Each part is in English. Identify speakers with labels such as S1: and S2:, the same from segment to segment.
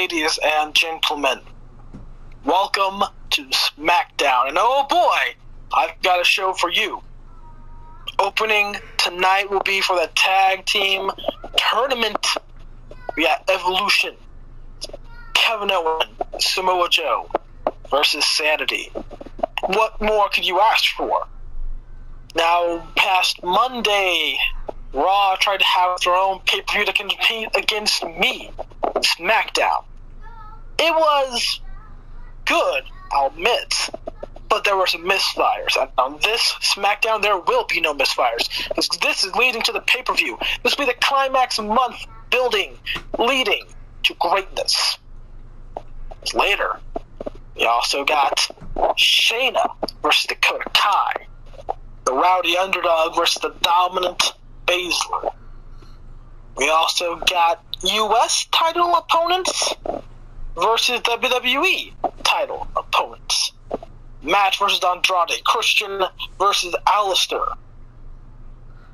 S1: ladies and gentlemen, welcome to SmackDown. And oh boy, I've got a show for you. Opening tonight will be for the tag team tournament. We got Evolution, Kevin Owen, Samoa Joe versus Sanity. What more could you ask for? Now, past Monday, Raw tried to have their own pay per view to compete against me, SmackDown. It was good, I'll admit, but there were some misfires. And on this SmackDown, there will be no misfires. Because this is leading to the pay per view. This will be the climax month building, leading to greatness. Later, we also got Shayna versus Dakota Kai. The rowdy underdog versus the dominant Baszler. We also got U.S. title opponents versus WWE title opponents. Match versus Andrade. Christian versus Aleister.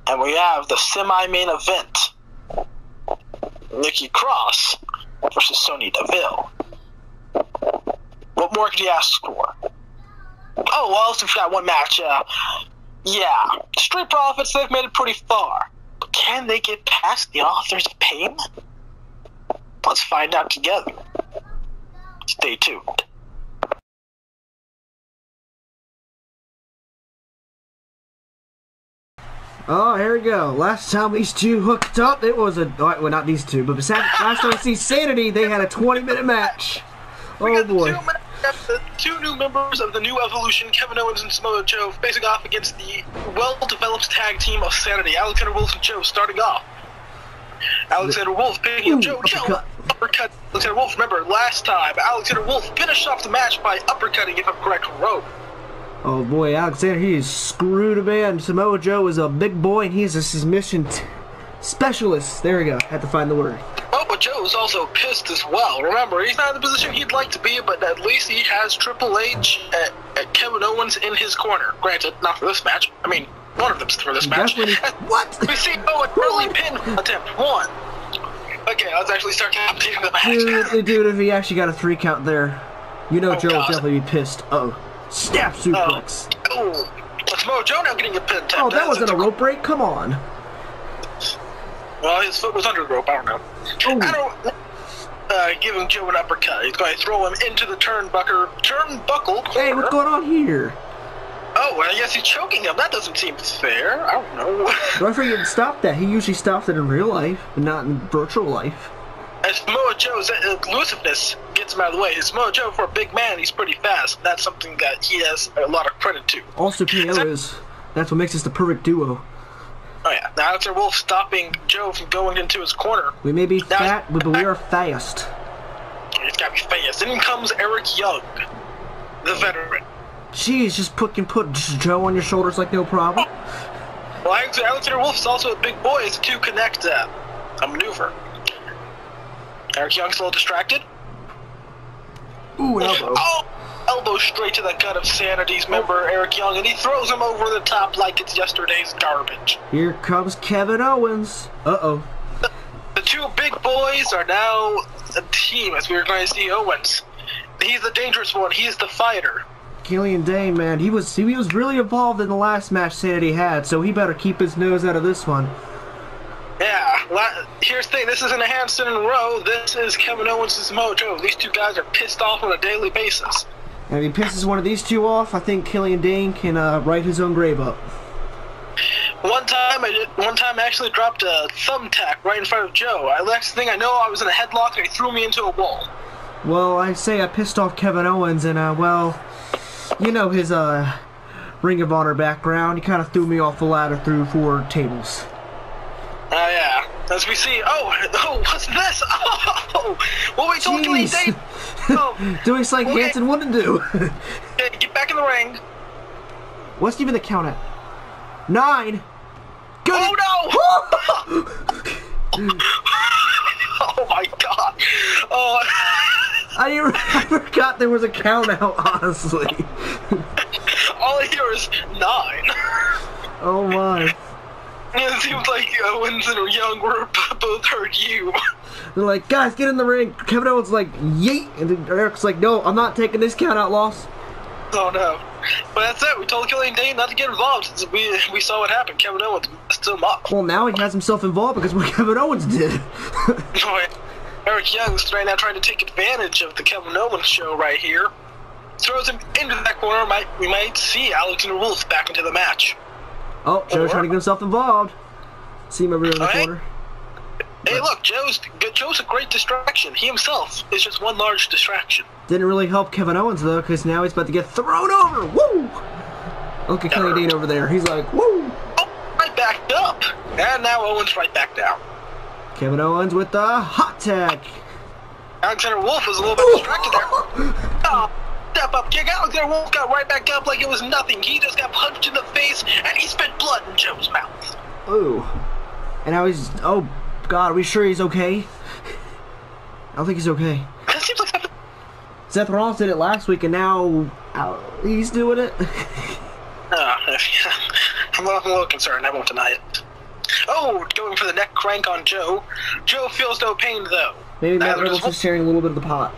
S1: And we have the semi-main event. Nikki Cross versus Sonya Deville. What more could you ask for? Oh, well, also got one match. Uh, yeah, Street Profits, they've made it pretty far. But can they get past the author's pain? Let's find out together. Stay tuned.
S2: Oh, here we go. Last time these two hooked up, it was a well, not these two, but last time I see Sanity, they had a 20-minute match. Oh boy.
S1: Two, the two new members of the new Evolution, Kevin Owens and Samoa Joe, facing off against the well-developed tag team of Sanity, Alexander Wolf and Joe, starting off. Alexander Wolf picking up Joe. Joe uppercut Alexander Wolf. Remember, last time Alexander Wolf finished off the match by uppercutting, if I'm correct, Rope.
S2: Oh boy, Alexander, he is screwed a man. Samoa Joe is a big boy, and he's a submission specialist. There we go. Had to find the word.
S1: Oh, but Joe's also pissed as well. Remember, he's not in the position he'd like to be, but at least he has Triple H and, and Kevin Owens in his corner. Granted, not for this match. I mean, one of them's for this match.
S2: what?
S1: We see oh, an early pin attempt. One. Okay, let's actually start commentating the match.
S2: Dude, dude, if he actually got a three count there, you know oh, Joe God. will definitely be pissed. oh. Snap suplex.
S1: Oh, oh. Joe now getting a pin.
S2: Oh, that wasn't a rope break? Come on.
S1: Well, his foot was under the rope. I don't know. Oh. I don't. Uh, giving Joe an uppercut. He's going to throw him into the turnbuckle. Turnbuckle. Corner.
S2: Hey, what's going on here?
S1: Oh, well, yes, he's choking him. That doesn't seem fair. I don't know.
S2: Referee didn't stop that. He usually stops it in real life, but not in virtual life.
S1: As Samoa Joe's uh, elusiveness gets him out of the way. Samoa Joe, for a big man, he's pretty fast. That's something that he has a lot of credit to.
S2: Also, PO is. That's what makes us the perfect duo.
S1: Oh yeah. Now Alex Wolf stopping Joe from going into his corner.
S2: We may be fat, but we are fast.
S1: It's got to be fast. Then comes Eric Young, the veteran.
S2: Jeez, just put can put Joe on your shoulders like no problem.
S1: Well, Alexander Wolf is also a big boy. It's a two connect uh, a maneuver. Eric Young's a little distracted.
S2: Ooh, elbow.
S1: Oh, elbow straight to the gut of Sanity's member, Eric Young, and he throws him over the top like it's yesterday's garbage.
S2: Here comes Kevin Owens. Uh-oh.
S1: The, the two big boys are now a team, as we are going to see Owens. He's the dangerous one. He's the fighter.
S2: Killian Dain, man, he was he was really involved in the last match Sanity had, so he better keep his nose out of this one.
S1: Yeah, here's the thing. This isn't a Hanson and Rowe. This is Kevin Owens' mojo. These two guys are pissed off on a daily basis.
S2: And if he pisses one of these two off, I think Killian Dain can uh, write his own grave up.
S1: One time, I did, one time I actually dropped a thumbtack right in front of Joe. I next thing I know, I was in a headlock and he threw me into a wall.
S2: Well, I say I pissed off Kevin Owens, and uh, well, you know his uh, Ring of Honor background. He kind of threw me off the ladder through four tables.
S1: Oh uh, yeah. As we see, oh, oh, what's this? Oh, what we talking about, Dain.
S2: Oh, doing something okay. Hanson wouldn't do.
S1: get back in the ring.
S2: What's even the count at? Nine.
S1: Good. Oh no! oh my god. Oh.
S2: I, I forgot there was a count out. Honestly.
S1: All I hear is nine.
S2: Oh my.
S1: It seems like uh, Owens and Young were both heard you.
S2: They're like, guys, get in the ring. Kevin Owens like, yeet, and then Eric's like, no, I'm not taking this count out loss.
S1: Oh no. But that's it. We told Killian Dain not to get involved. since We we saw what happened. Kevin Owens messed him up.
S2: Well, now he has himself involved because what Kevin Owens did.
S1: Eric Young's right now trying to take advantage of the Kevin Owens show right here. Throws him into that corner. Might we might see Alexander Wolf back into the match.
S2: oh, Joe's
S1: Or-
S2: trying to get himself involved. See him over here in the
S1: Alright.
S2: corner.
S1: Hey, look, Joe's Joe's a great distraction. He himself is just one large distraction.
S2: Didn't really help Kevin Owens though, because now he's about to get thrown over. Woo! Look at Killian Dain over there. He's like, woo!
S1: Oh, right back up, and now Owens right back down.
S2: Kevin Owens with the hot tag.
S1: Alexander Wolf was a little bit distracted there. Oh, step up kick. Alexander Wolf got right back up like it was nothing. He just got punched in the face, and he spit blood in Joe's mouth.
S2: Ooh. And now he's. Oh, God, are we sure he's okay? I don't think he's okay.
S1: That seems like something.
S2: Seth Rollins did it last week, and now uh, he's doing it.
S1: Uh, I'm, a- I'm a little concerned. I won't deny it. Oh, going for the neck crank on Joe. Joe feels no pain though.
S2: Maybe Matt
S1: does
S2: just sharing a little bit of the pot.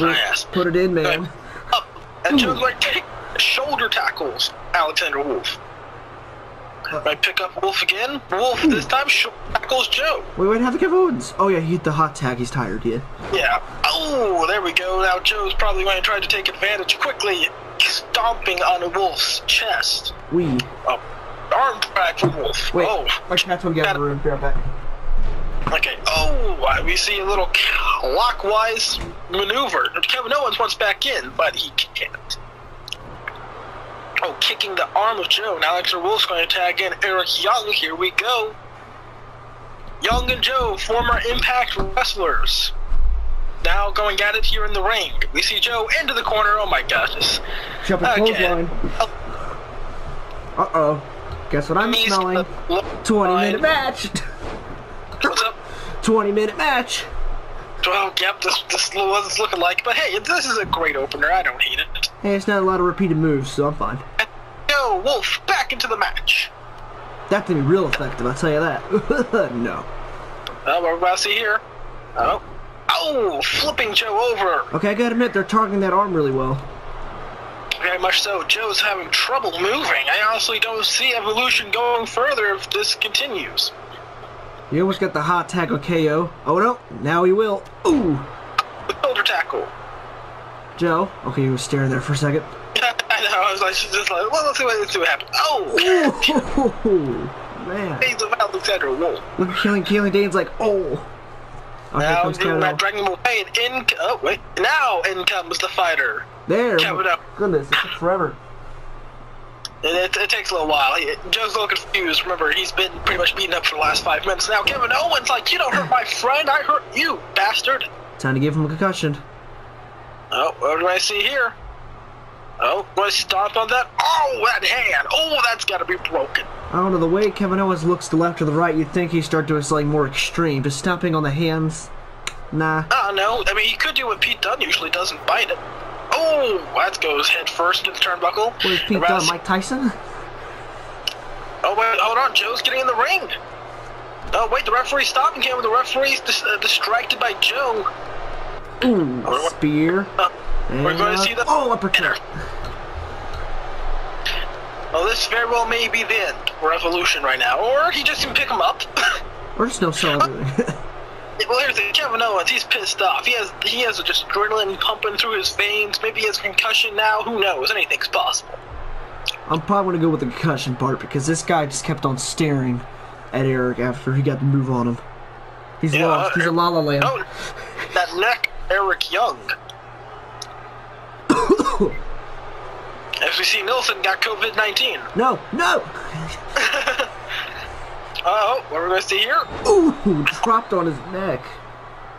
S1: Oh, yes.
S2: Put it in, man.
S1: Good. Up, and Joe's like take shoulder tackles Alexander Wolf. Right, pick up Wolf again. Wolf this time shoulder tackles Joe.
S2: Wait, wait, have the Kevin Owens. Oh, yeah, he hit the hot tag. He's tired, yeah.
S1: Yeah. Oh, there we go. Now Joe's probably going to try to take advantage quickly, stomping on Wolf's chest.
S2: We.
S1: Oh, arm drag from Wolf.
S2: Wait,
S1: Oh,
S2: my cat's gonna get out of the room. Be right back.
S1: okay. Oh, we see a little clockwise maneuver. Kevin Owens wants back in, but he can't. Oh, kicking the arm of Joe. Now Alexander Wolf's going to tag in Eric Young. Here we go. Young and Joe, former Impact wrestlers. Now going at it here in the ring. We see Joe into the corner. Oh my gosh.
S2: Jumping
S1: Okay.
S2: clothesline. Uh oh. Guess what I'm
S1: He's
S2: smelling?
S1: the-
S2: 20 minute match.
S1: What's up?
S2: 20 minute match.
S1: Well, yep, this, this is what it's looking like. But hey, this is a great opener. I don't hate it.
S2: Hey, it's not a lot of repeated moves, so I'm fine.
S1: Joe Wolf back into the match.
S2: That didn't be real effective, I'll tell you that. no.
S1: Oh, we're about to see here. Oh. Oh, flipping Joe over.
S2: Okay, I gotta admit, they're targeting that arm really well.
S1: Very much so. Joe's having trouble moving. I honestly don't see Evolution going further if this continues.
S2: You almost got the hot tackle KO. Oh no, now he will. Ooh.
S1: The shoulder tackle.
S2: Joe. Okay, he was staring there for a second.
S1: I know, I was like, just like, well, let's see what, let's see what happens. Oh,
S2: Ooh. Man.
S1: Days of Alexander Wolf.
S2: Look at Killing Killing Dain's like, oh. Here
S1: Now,
S2: comes Kevin
S1: not
S2: Owens.
S1: dragging him away, and in, oh, wait, now in comes the fighter.
S2: There.
S1: Kevin Owens.
S2: Goodness, it took forever.
S1: It, it, it takes a little while. He, Joe's a little confused. Remember, he's been pretty much beaten up for the last five minutes. Now, Kevin Owens, like, you don't hurt my friend, I hurt you, bastard.
S2: Time to give him a concussion.
S1: Oh, what do I see here? Oh, I stomp on that? Oh, that hand. Oh, that's got to be broken.
S2: Oh, I don't know, the way Kevin Owens looks to the left or the right, you'd think he'd start doing something more extreme. Just stomping on the hands. Nah.
S1: Ah, I don't know. I mean, he could do what Pete Dunne usually does and bite it. Oh, that goes head first into the turnbuckle.
S2: Is Pete Dunne? Mike Tyson?
S1: Oh, wait, hold on. Joe's getting in the ring. Oh, wait, the referee's stopping him. The referee's dis- uh, distracted by Joe.
S2: Ooh, spear.
S1: Uh, we're going
S2: uh,
S1: to see the.
S2: Oh, uppercut.
S1: Well, this very well may be the end Revolution right now. Or he just can pick him up.
S2: Or just no celebrating.
S1: well, here's the thing. Kevin Owens, he's pissed off. He has he has just adrenaline pumping through his veins. Maybe he has concussion now. Who knows? Anything's possible.
S2: I'm probably gonna go with the concussion part because this guy just kept on staring at Eric after he got the move on him. He's
S1: Yeah,
S2: lost. He's
S1: uh,
S2: a la la land.
S1: Oh, that neck, Eric Young. As we see, Nilsson got COVID 19.
S2: No, no!
S1: Oh, what are we going to see here?
S2: Ooh, dropped on his neck.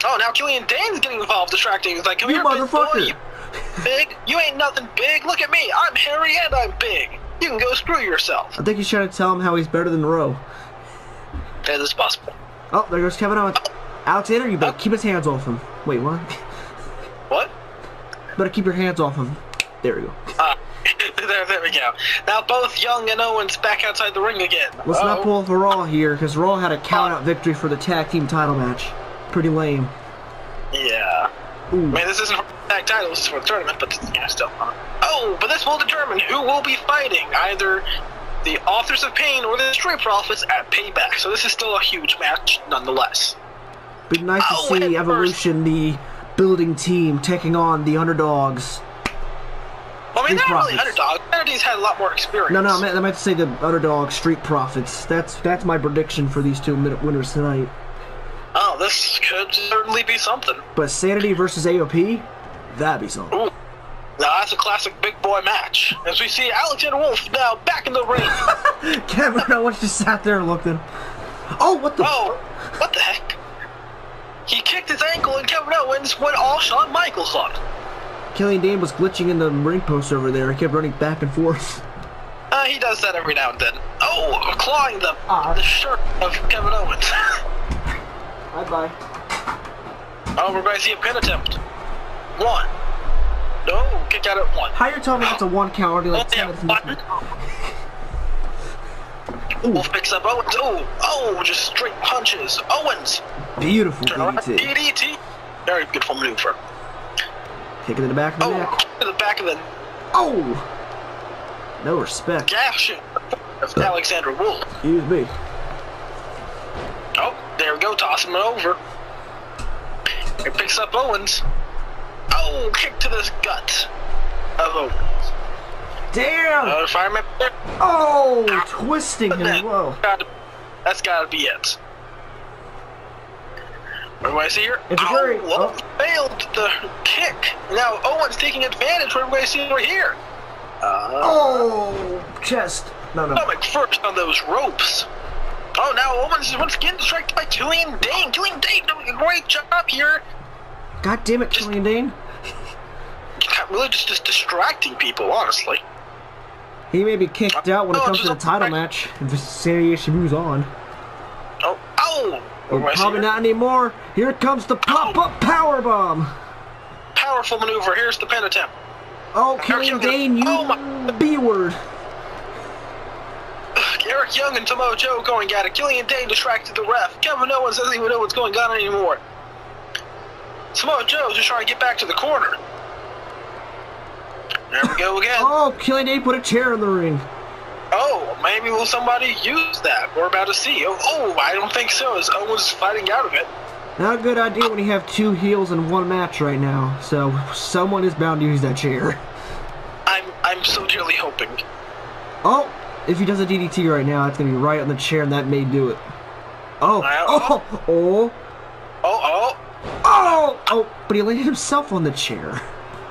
S1: Oh, now Killian Dain's getting involved, distracting. He's like, come
S2: You
S1: here, big boy, you big. You ain't nothing big. Look at me. I'm hairy and I'm big. You can go screw yourself.
S2: I think he's trying to tell him how he's better than Rowe.
S1: That is possible.
S2: Oh, there goes Kevin Owens. Alexander, you better keep his hands off him. Wait, what?
S1: What?
S2: better keep your hands off him. There we go.
S1: Uh, there, there, we go. Now both Young and Owens back outside the ring again.
S2: Let's not
S1: Uh-oh.
S2: pull for Raw here, because Raw had a count-out victory for the tag team title match. Pretty lame.
S1: Yeah.
S2: Ooh.
S1: I mean, this isn't for tag title, this is for the tournament, but yeah, still. Oh, but this will determine who will be fighting either the Authors of Pain or the Street Profits at Payback. So this is still a huge match, nonetheless.
S2: Be nice to
S1: Oh,
S2: see
S1: head
S2: Evolution, the building team, taking on the underdogs.
S1: Well, I mean, they're not really underdogs. Had a lot more experience.
S2: No, no, I meant, I meant to say the underdog Street Profits. That's that's my prediction for these two minute winners tonight.
S1: Oh, this could certainly be something.
S2: But Sanity versus AOP, that'd be something.
S1: Ooh. Now that's a classic big boy match. As we see Alexander Wolf now back in the ring.
S2: Kevin Owens just sat there looking. Oh, what the?
S1: oh, what the heck? He kicked his ankle and Kevin Owens went all Shawn Michaels on.
S2: Killian Dain was glitching in the ring post over there. He kept running back and forth.
S1: Uh, he does that every now and then. Oh, clawing the,
S2: Ah.
S1: the shirt of Kevin Owens.
S2: Bye bye.
S1: oh, we're going to see a pin attempt. One. No, kick out at one.
S2: How you're telling me it's a one count already like
S1: Oh,
S2: 10
S1: yeah,
S2: minutes in
S1: one.
S2: this
S1: Wolf picks up Owens. Oh, oh, just straight punches. Owens.
S2: Beautiful
S1: Turn around.
S2: DDT.
S1: DDT. Very beautiful maneuver.
S2: Kick it in the back of the
S1: Oh,
S2: neck.
S1: to the back of the
S2: Oh! No respect.
S1: gashing of Alexander Wolf.
S2: Excuse me.
S1: Oh, there we go, tossing him over. It picks up Owens. Oh, kick to the gut of Owens.
S2: Damn!
S1: Uh, if I remember,
S2: Oh! Twisting him. Whoa.
S1: that's gotta be it. What do I see here?
S2: It's
S1: oh,
S2: very-
S1: Wolf failed the kick. Now Owens taking advantage. I see over here? Uh,
S2: Oh! Chest. No, no.
S1: stomach first on those ropes. Oh, now Owens once again distracted by Killian Dain. Killian Dain doing a great job here.
S2: God damn it, Killian Dain.
S1: Really just, just distracting people, honestly.
S2: He may be kicked out when it
S1: Oh,
S2: comes to the
S1: just
S2: title match if the Sanity issue moves on.
S1: Oh, oh! What do I see
S2: probably not anymore. Here comes the pop-up power bomb.
S1: Powerful maneuver. Here's the pin attempt.
S2: Oh, Killian Dain, you
S1: Oh
S2: B word.
S1: Eric Young and Samoa Joe going at it. Killian Dain distracted the ref. Kevin Owens doesn't even know what's going on anymore. Samoa Joe's just trying to get back to the corner. There we go again.
S2: Oh, Killian Dain put a chair in the ring.
S1: Oh, maybe will somebody use that? We're about to see. Oh, oh, I don't think so. As Owens fighting out of it.
S2: Not a good idea when you have two heels in one match right now. So someone is bound to use that chair.
S1: I'm I'm so dearly hoping.
S2: Oh, if he does a DDT right now, it's gonna be right on the chair, and that may do it. Oh, oh, oh,
S1: oh, Oh,
S2: oh. oh, oh! But he landed himself on the chair.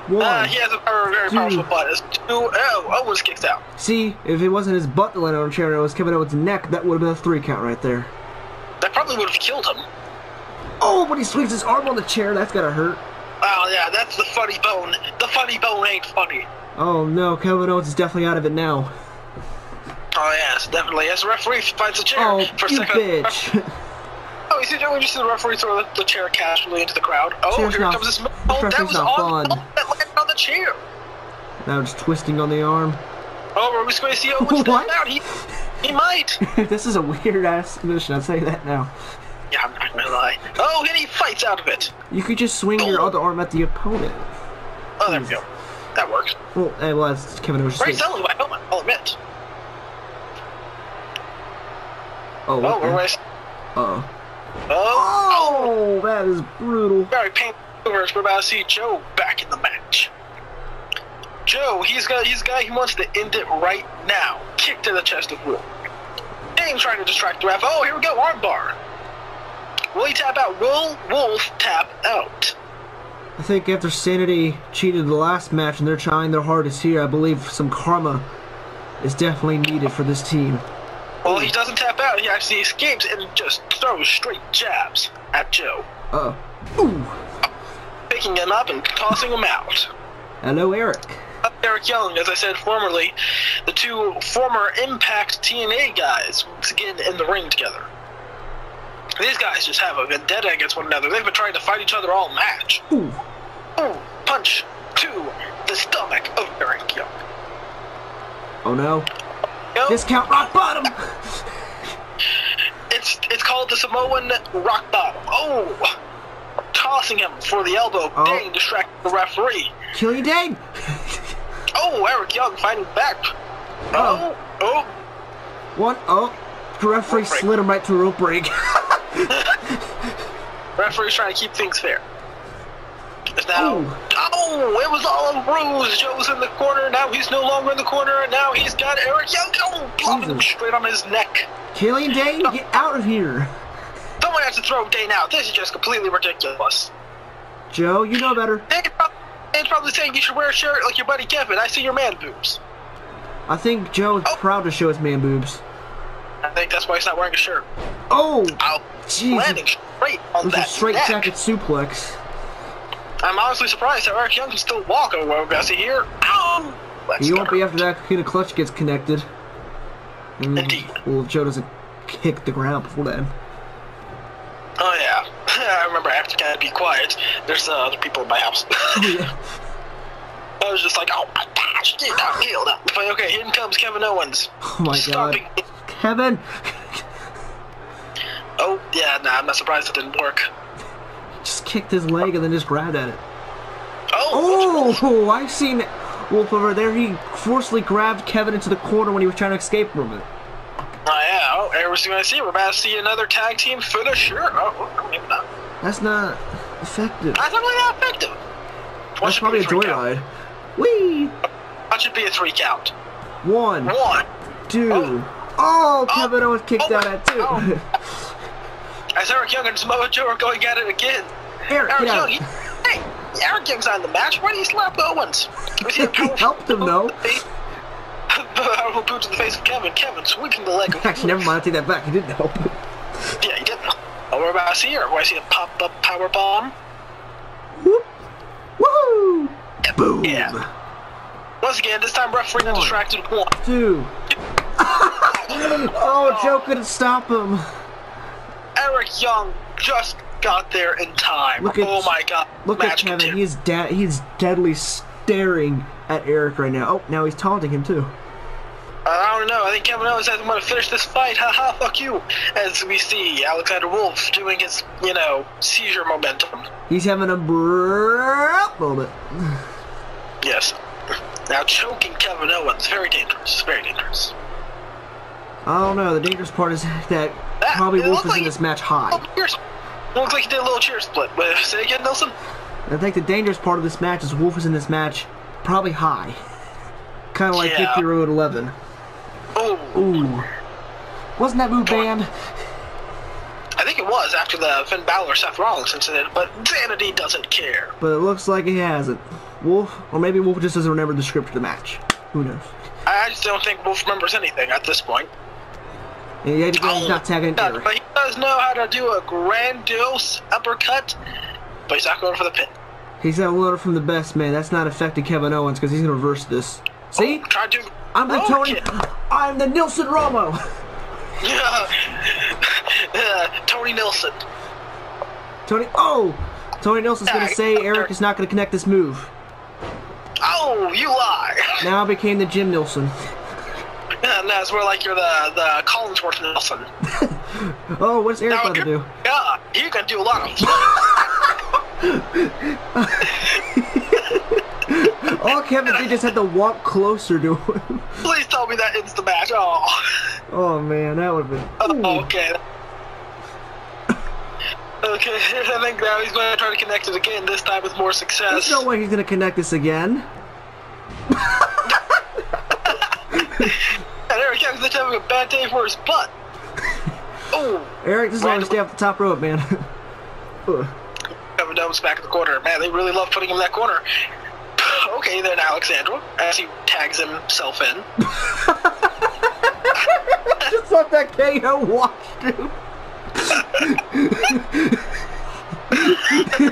S2: One.
S1: Uh, he has a very, very powerful butt. It's two. Oh, Owens kicks out.
S2: See, if it wasn't his butt that landed on the chair, it was Kevin Owens' neck, that would have been a three count right there.
S1: That probably would have killed him.
S2: Oh, but he swings his arm on the chair. That's gotta hurt.
S1: Oh yeah, that's the funny bone. The funny bone ain't funny.
S2: Oh no, Kevin Owens is definitely out of it now.
S1: Oh yes, definitely. As the referee finds a chair
S2: Oh,
S1: for a
S2: you
S1: second.
S2: bitch.
S1: Oh, you see, we just the referee throw the, the chair casually into the crowd. Oh,
S2: Chair's
S1: here
S2: not-
S1: comes this. Oh, that was on
S2: fun.
S1: that landed on the chair.
S2: now just twisting on the arm.
S1: Oh, are we going to see Owens
S2: What?
S1: out? He, he might.
S2: this is a weird ass submission, I'll say that now.
S1: Yeah, I'm not gonna lie. Oh, and he fights out of it.
S2: You could just swing your other arm at the opponent.
S1: Oh, there we go. That works.
S2: Well, it was Kevin Owens.
S1: Great selling by helmet, I'll admit.
S2: Oh,
S1: Oh,
S2: what
S1: we're
S2: the- Uh-oh.
S1: Oh,
S2: Oh, that is brutal.
S1: very painful. We're about to see Joe back in the match. Joe, he's got he's guy he wants to end it right now. Kick to the chest of Will. Dain's trying to distract the ref. Oh, here we go, armbar. Will he tap out? Will Wolf tap out?
S2: I think after Sanity cheated the last match and they're trying their hardest here, I believe some karma is definitely needed for this team.
S1: Well, he doesn't tap out. He actually escapes and just throws straight jabs at Joe,
S2: Uh Ooh.
S1: picking him up and tossing him out.
S2: Hello, Eric.
S1: Eric Young, as I said formerly, the two former Impact TNA guys once again in the ring together. These guys just have a vendetta against one another. They've been trying to fight each other all match.
S2: Ooh.
S1: Ooh, punch to the stomach of Eric Young.
S2: Oh no. Discount rock bottom!
S1: It's it's called the Samoan rock bottom. Oh, tossing him for the elbow.
S2: Oh.
S1: Dain distracting the referee.
S2: Killian Dain!
S1: Oh, Eric Young fighting back. Oh, oh,
S2: One, oh. The referee slid him right to a rope break.
S1: referee's trying to keep things fair. Now.
S2: Oh.
S1: Oh, it was all a ruse. Joe's in the corner. Now he's no longer in the corner. And now he's got Eric Young. Oh, plopping him straight on his neck.
S2: Killian Dain, oh. get out of here!
S1: Someone has to throw Dain out. This is just completely ridiculous.
S2: Joe, you know better.
S1: Dain's prob- Dain's probably saying you should wear a shirt like your buddy Kevin. I see your man boobs.
S2: I think Joe is
S1: Oh.
S2: proud to show his man boobs.
S1: I think that's why he's not wearing a shirt.
S2: Oh!
S1: Ow.
S2: Jesus.
S1: Landing straight on
S2: was a straight
S1: neck.
S2: jacket suplex.
S1: I'm honestly surprised how Eric Young can still walk over Bessie here. Ow! Let's
S2: He won't be after that hit a clutch gets connected. Mm,
S1: Indeed.
S2: Well, if Joe doesn't kick the ground before then.
S1: Oh yeah. I remember I have to kind of be quiet. There's uh, other people in my house.
S2: Oh, yeah.
S1: I was just like, oh my gosh, get out, healed up. But okay, here comes Kevin Owens.
S2: Oh my god. Kevin!
S1: Oh yeah, nah, I'm not surprised it didn't work.
S2: Kicked his leg and then just grabbed at it.
S1: Oh,
S2: Oh! I've seen Wolf over there. He forcefully grabbed Kevin into the corner when he was trying to escape from it.
S1: Oh yeah, oh, everyone's gonna see. We're about to see another tag team finisher. Uh, oh, oh, maybe not.
S2: That's not effective.
S1: That's not really that effective. Watch
S2: That's probably
S1: be
S2: a
S1: three count.
S2: joyride. Whee!
S1: Watch it be a three count.
S2: One,
S1: One.
S2: two.
S1: Oh.
S2: Oh, oh. Kevin Owens kicked
S1: Oh
S2: out at two.
S1: oh. As Eric Young and Samoa Joe are going at it again.
S2: Eric,
S1: Eric
S2: get
S1: Young,
S2: out.
S1: he, hey, Eric Young's on the match. Why do you slap Owens? He a
S2: He
S1: powerful
S2: helped him, though.
S1: Powerful boot to the face of Kevin. Kevin swinging the leg.
S2: Actually, never mind. I take that back. He didn't help.
S1: Yeah, he didn't. Oh, we're about to see her. Why see a pop up power bomb?
S2: Whoop. Woohoo! Boom.
S1: Yeah. Once again, this time referee not distracted. One.
S2: Two. oh, Joe couldn't stop him.
S1: Eric Young just got there in time.
S2: Look at-
S1: oh my god.
S2: Look at Kevin.
S1: continued.
S2: He's da- he's deadly staring at Eric right now. Oh, now he's taunting him too.
S1: I don't know. I think Kevin Owens doesn't want to finish this fight. Haha, fuck you. As we see Alexander Wolf doing his, you know, seizure momentum.
S2: He's having a bro moment.
S1: Yes. Now choking Kevin Owens, very dangerous. Very dangerous.
S2: I don't know. The dangerous part is that
S1: That-
S2: probably Wolf is
S1: like
S2: in this match high.
S1: Looks like he did a little cheer split. But say again, Nelson.
S2: I think the dangerous part of this match is Wolf is in this match probably high. Kind of like
S1: Yeah.
S2: Hit Road 11.
S1: Oh,
S2: Ooh. Wasn't that move banned?
S1: I think it was after the Finn Balor Seth Rollins incident, but Sanity doesn't care.
S2: But it looks like he hasn't. Wolf, or maybe Wolf just doesn't remember the script of the match. Who knows?
S1: I just don't think Wolf remembers anything at this point.
S2: And he's not tagging Eric.
S1: But he does know how to do a grandiose uppercut, but he's not going for the pin.
S2: He's a learn from the best man. That's not affecting Kevin Owens because he's gonna reverse this. See?
S1: Try to.
S2: I'm the Tony. I'm the Nilson Romo.
S1: Yeah. Uh, Tony Nelson.
S2: Tony. Oh, Tony Nelson's gonna say Eric is not gonna connect this move.
S1: Oh, you lie.
S2: Now I became the Jim Nilson.
S1: Yeah, no, it's more like you're the the Collinsworth Nelson.
S2: Oh, what's Eric going to do?
S1: Yeah, you can do a lot of.
S2: All oh, Kevin did just had to walk closer to him.
S1: Please tell me that ends the match. Oh,
S2: Oh man, that would have been.
S1: oh
S2: Ooh.
S1: okay. Okay, I think now he's going to try to connect it again. This time with more success.
S2: There's no way he's gonna connect this again.
S1: And Eric just having a bad day for his butt. Oh,
S2: Eric, just why we stay off the top rope, man.
S1: Kevin Owens back in the corner. Man, they really love putting him in that corner. Okay, then Alexandra, as he tags himself in.
S2: just let that KO watch dude.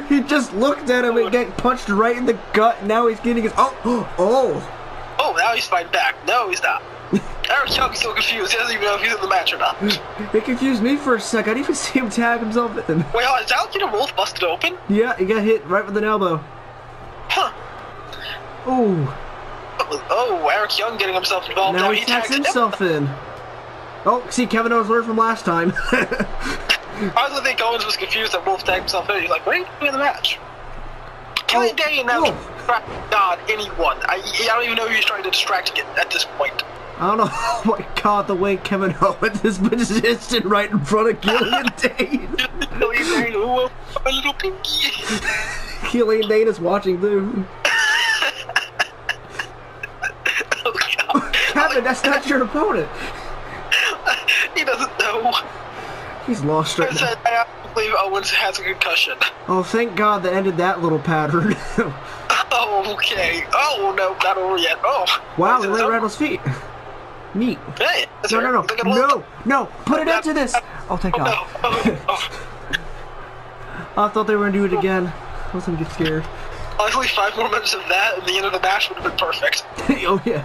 S2: he just looked at him and got punched right in the gut. Now he's getting his. Oh, oh.
S1: Oh, now he's fighting back. No, he's not. Eric Young's so confused. He doesn't even know if he's in the match or not.
S2: It confused me for a sec. I didn't even see him tag himself in.
S1: Wait, hold on, is Alexander Wolf busted open?
S2: Yeah, he got hit right with an elbow.
S1: Huh.
S2: Ooh.
S1: Oh, Eric Young getting himself involved.
S2: now he tags himself in. Oh, see, Kevin Owens learned from last time.
S1: I don't think Owens was confused that Wolf tagged himself in. He's like, what are you doing in the match? Killian
S2: Oh,
S1: Dain now
S2: oh.
S1: God, anyone. I, I don't even know who he's trying to distract at this point.
S2: I don't know. Oh my god, the way Kevin Owens is positioned right in front of Killian
S1: Dain. My little pinky.
S2: Killian Dain is watching too.
S1: Oh, God.
S2: Kevin, that's not your opponent.
S1: he doesn't know.
S2: He's lost right
S1: I
S2: now.
S1: I believe Owens has a concussion.
S2: Oh, thank God that ended that little pattern.
S1: Oh, okay. Oh, no, not over yet. Oh.
S2: wow, the
S1: it
S2: right
S1: on
S2: his feet. Neat.
S1: Hey,
S2: No,
S1: there-
S2: no, no, no, no! Put it into this. Oh, thank
S1: Oh.
S2: God.
S1: Oh, oh.
S2: I thought they were gonna do it again. I was gonna get scared.
S1: Honestly, five more minutes of that and the end of the match would have been perfect.
S2: oh yeah.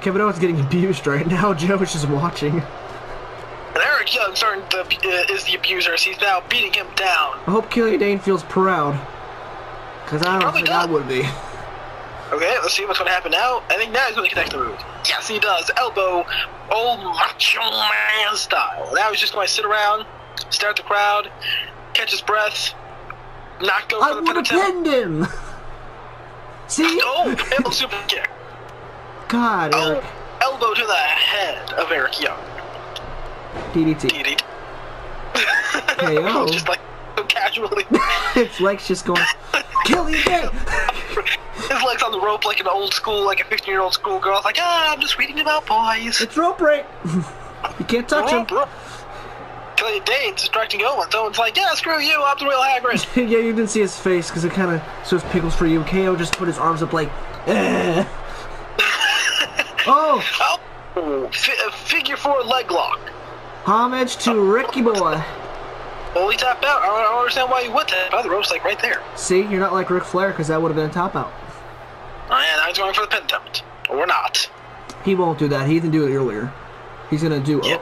S2: Kevin Owens getting abused right now. Joe is just watching.
S1: And Eric Young starting to, uh, is the abuser, he's now beating him down.
S2: I hope Killian Dain feels proud. Cause I don't
S1: Probably
S2: think I would be.
S1: Okay, let's see what's going to happen now. I think now he's going to connect the move. Yes, he does. Elbow, old macho man style. Now he's just going to sit around, stare at the crowd, catch his breath, not go for
S2: I
S1: the
S2: would
S1: pin
S2: have
S1: attempt.
S2: pinned him. See?
S1: Oh, elbow super kick.
S2: God,
S1: Oh,
S2: Eric.
S1: elbow to the head of Eric Young.
S2: DDT.
S1: DDT.
S2: KO.
S1: just like so casually.
S2: His legs just going. Killian Dain.
S1: His legs on the rope like an old school, like a 15 year old school schoolgirl. Like, ah, I'm just reading about boys.
S2: It's rope break. you can't touch him.
S1: Killian Dain distracting Owens. Owens like, yeah, screw you, I'm the real Hagrid.
S2: yeah, you didn't see his face because it kind of shows pickles for you. KO just put his arms up like, eh. oh,
S1: Oh, fi- figure four leg lock.
S2: homage to Ricky Boy.
S1: Well, he tapped out. I don't, I don't understand why he would tap out. The rope's like right there.
S2: See, you're not like Ric Flair because that would have been a top out.
S1: Oh, yeah, now he's going for the pin attempt. Or not.
S2: He won't do that. He didn't do it earlier. He's gonna do.
S1: Yeah.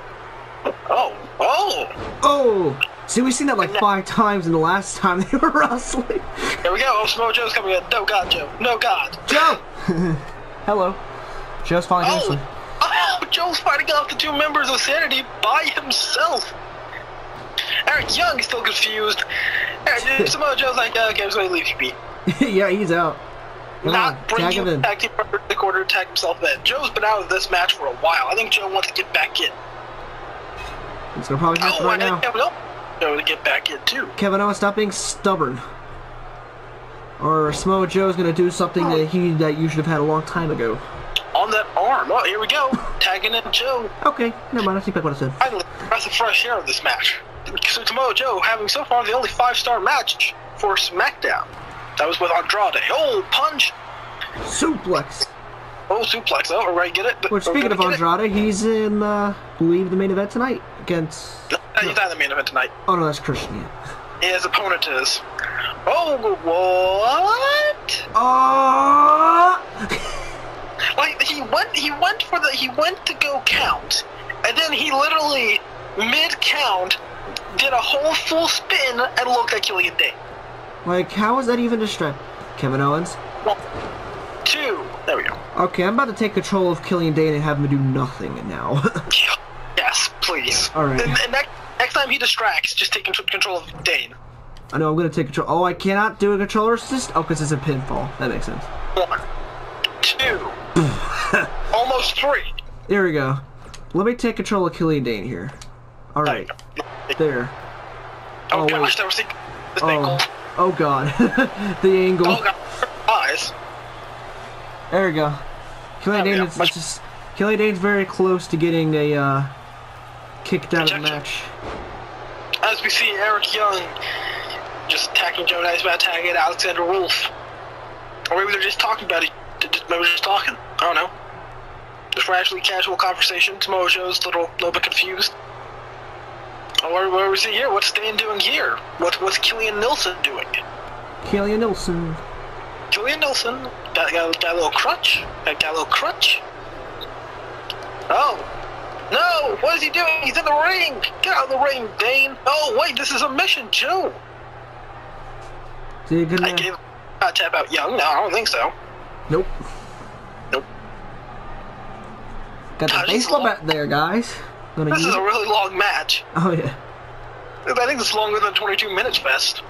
S1: Oh, oh,
S2: Oh, oh. See, we've seen that like five times in the last time they were wrestling.
S1: here we go. Oh, Samoa Joe's coming in. No God, Joe. No God.
S2: Joe. Hello. Joe's finally
S1: Oh,
S2: dancing.
S1: oh, Joe's fighting off the two members of Sanity by himself. Eric Young is still confused. Eric, Samoa Joe's like, "Uh, okay, I'm just going to leave you be.
S2: yeah, he's out. Come
S1: Not
S2: on,
S1: bring you
S2: him in.
S1: tag team to the quarter, tag himself in. Joe's been out of this match for a while. I think Joe wants to get back in.
S2: It's gonna probably happen
S1: Oh,
S2: right now.
S1: think Kevin Owens Joe to get back in too.
S2: Kevin Owens, stop being stubborn. Or Samoa Joe's gonna do something that he that you should have had a long time ago.
S1: On that arm. Oh, here we go. Tagging in Joe.
S2: Okay, never mind. I take back what I said.
S1: Finally, breath of fresh air of this match. So Samoa Joe having so far the only five-star match for SmackDown. That was with Andrade. Oh, punch.
S2: Suplex.
S1: Oh, suplex. Oh, right, get it?
S2: Which, speaking of
S1: Get it?
S2: Andrade, he's in, uh, believe the main event tonight against.
S1: No, He's not in the main event tonight.
S2: Oh no, that's Christian. Yeah.
S1: His opponent is. Oh, what?
S2: Oh!
S1: Like he went, he went for the, he went to go count, and then he literally mid count did a whole full spin and looked at Killian Dain.
S2: like, how is that even a distract? Kevin Owens.
S1: One, two. There we go.
S2: Okay, I'm about to take control of Killian Dain and have him do nothing now.
S1: Yes, please.
S2: All right.
S1: And, and next, next time he distracts, just take control of Dain.
S2: I know I'm gonna take control. Oh, I cannot do a controller assist. Oh, because it's a pinfall. That makes sense.
S1: One, two, almost three.
S2: There we go. Let me take control of Killian Dain here. All right, there.
S1: Oh,
S2: Oh,
S1: gosh,
S2: wait.
S1: that was the, the ankle.
S2: Oh, oh God, the angle.
S1: Oh god, eyes.
S2: There we go. Killian
S1: Dain
S2: is just Killian Dain's very close to getting a uh, kicked out of the match.
S1: As we see Eric Young just attacking Joe Nice about tagging Alexander Wolf. Or maybe they're just talking about it. Maybe they're just talking. I don't know. Just actually casual conversation. Samoa Joe's a little, little bit confused. Oh, what, what do we here? What's Dain doing here? What, what's Killian Nilsson doing?
S2: Killian Nilsson.
S1: Killian Nilsson got, got, got a little crutch. Got, got a little crutch. Oh. No! What is he doing? He's in the ring! Get out of the ring, Dain! Oh, wait, this is a mission, Joe!
S2: Is he gonna?
S1: I gave uh, tap out Young. No, I don't think so.
S2: Nope. Nope. Got the baseball bat there, guys.
S1: This is a really long match.
S2: Oh yeah.
S1: I think it's longer than 22 minutes best.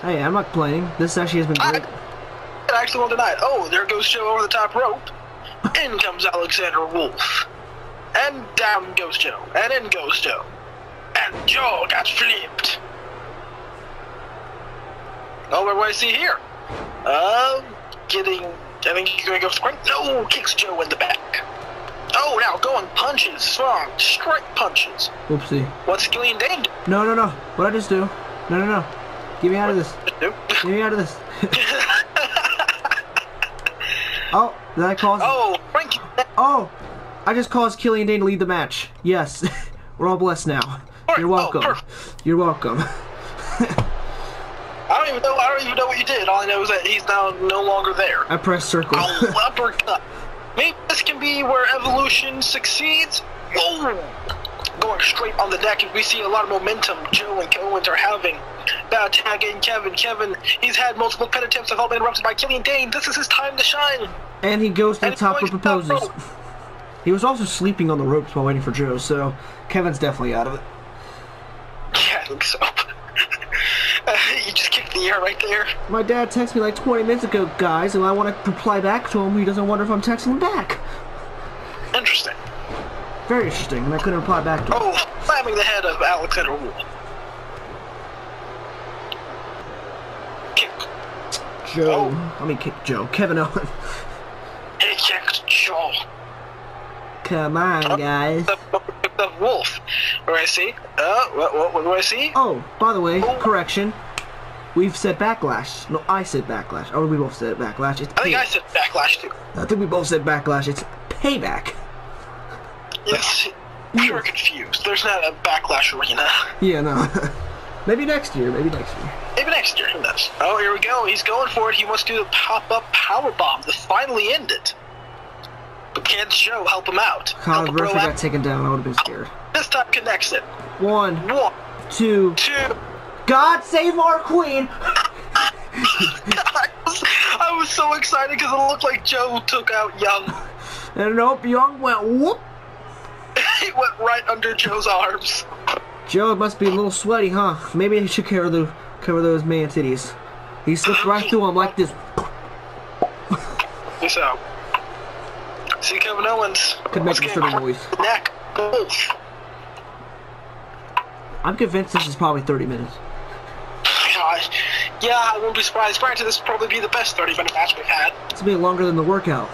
S2: Hey, I'm not playing. This actually has been great.
S1: I actually won't deny it. Oh, there goes Joe over the top rope. In comes Alexander Wolf. And down goes Joe. And in goes Joe. And Joe got flipped. Oh, what do I see here? Um, getting. I think he's going to go straight. No, kicks Joe in the back. Oh, now going punches. Strong. Straight punches.
S2: Whoopsie.
S1: What's Killian Dain
S2: No, no, no. What I just do? No, no, no. Get me out of this.
S1: do?
S2: Get me out of this. oh, did I cause?
S1: oh, Frankie.
S2: Oh, I just caused Killian Dain to lead the match. Yes, we're all blessed now. You're
S1: Oh,
S2: welcome.
S1: perfect.
S2: You're welcome.
S1: I don't even know. I don't even know what you did. All I know is that he's now no longer there.
S2: I pressed circle.
S1: Oh, uppercut. Maybe this can be where evolution succeeds. Whoa! Going straight on the deck, and we see a lot of momentum Joe and Owens are having. Now tagging Kevin. Kevin, he's had multiple pin attempts that have all been interrupted by Killian Dain. This is his time to shine.
S2: and he goes to the top rope and
S1: to.
S2: He was also sleeping on the ropes while waiting for Joe, so Kevin's definitely out of it.
S1: Yeah, I think so. Uh, you just kicked the air right there.
S2: My dad texted me like 20 minutes ago, guys, and I want to reply back to him. He doesn't wonder if I'm texting him back.
S1: Interesting.
S2: Very interesting, and I couldn't reply back to him.
S1: Oh, slamming the head of Alexander Wolf. Kick.
S2: Joe.
S1: oh.
S2: I mean, kick Joe. Kevin Owens.
S1: He kicked Joe.
S2: Come on, guys.
S1: The, wolf. Where I see? Uh, what, what, what do I see?
S2: Oh, by the way, correction. We've said backlash. No, I said backlash. Or we both said backlash. It's
S1: I think
S2: pay-
S1: I said backlash too.
S2: I think we both said backlash. It's payback.
S1: Yes. You're confused. There's not a backlash arena.
S2: Yeah, no. maybe next year. Maybe next year.
S1: Maybe next year. Who knows? Oh, here we go. He's going for it. He wants to do the pop-up power bomb to finally end it. Can Joe help him out?
S2: How
S1: Help
S2: the
S1: him out.
S2: got taken down, I would have been scared.
S1: This time connects it.
S2: One,
S1: One,
S2: two.
S1: two.
S2: God save our queen!
S1: I was, I was so excited because it looked like Joe took out Young.
S2: And nope, Young went whoop.
S1: he went right under Joe's arms.
S2: Joe must be a little sweaty, huh? Maybe he should cover the cover those man titties. He slipped right through him like this.
S1: So, see Kevin Owens.
S2: Could make a certain noise.
S1: Neck. Oof.
S2: I'm convinced this is probably 30 minutes.
S1: God. Yeah, I won't be surprised. Granted, this will probably be the best 30 minute match we've had.
S2: It's gonna be longer than the workout.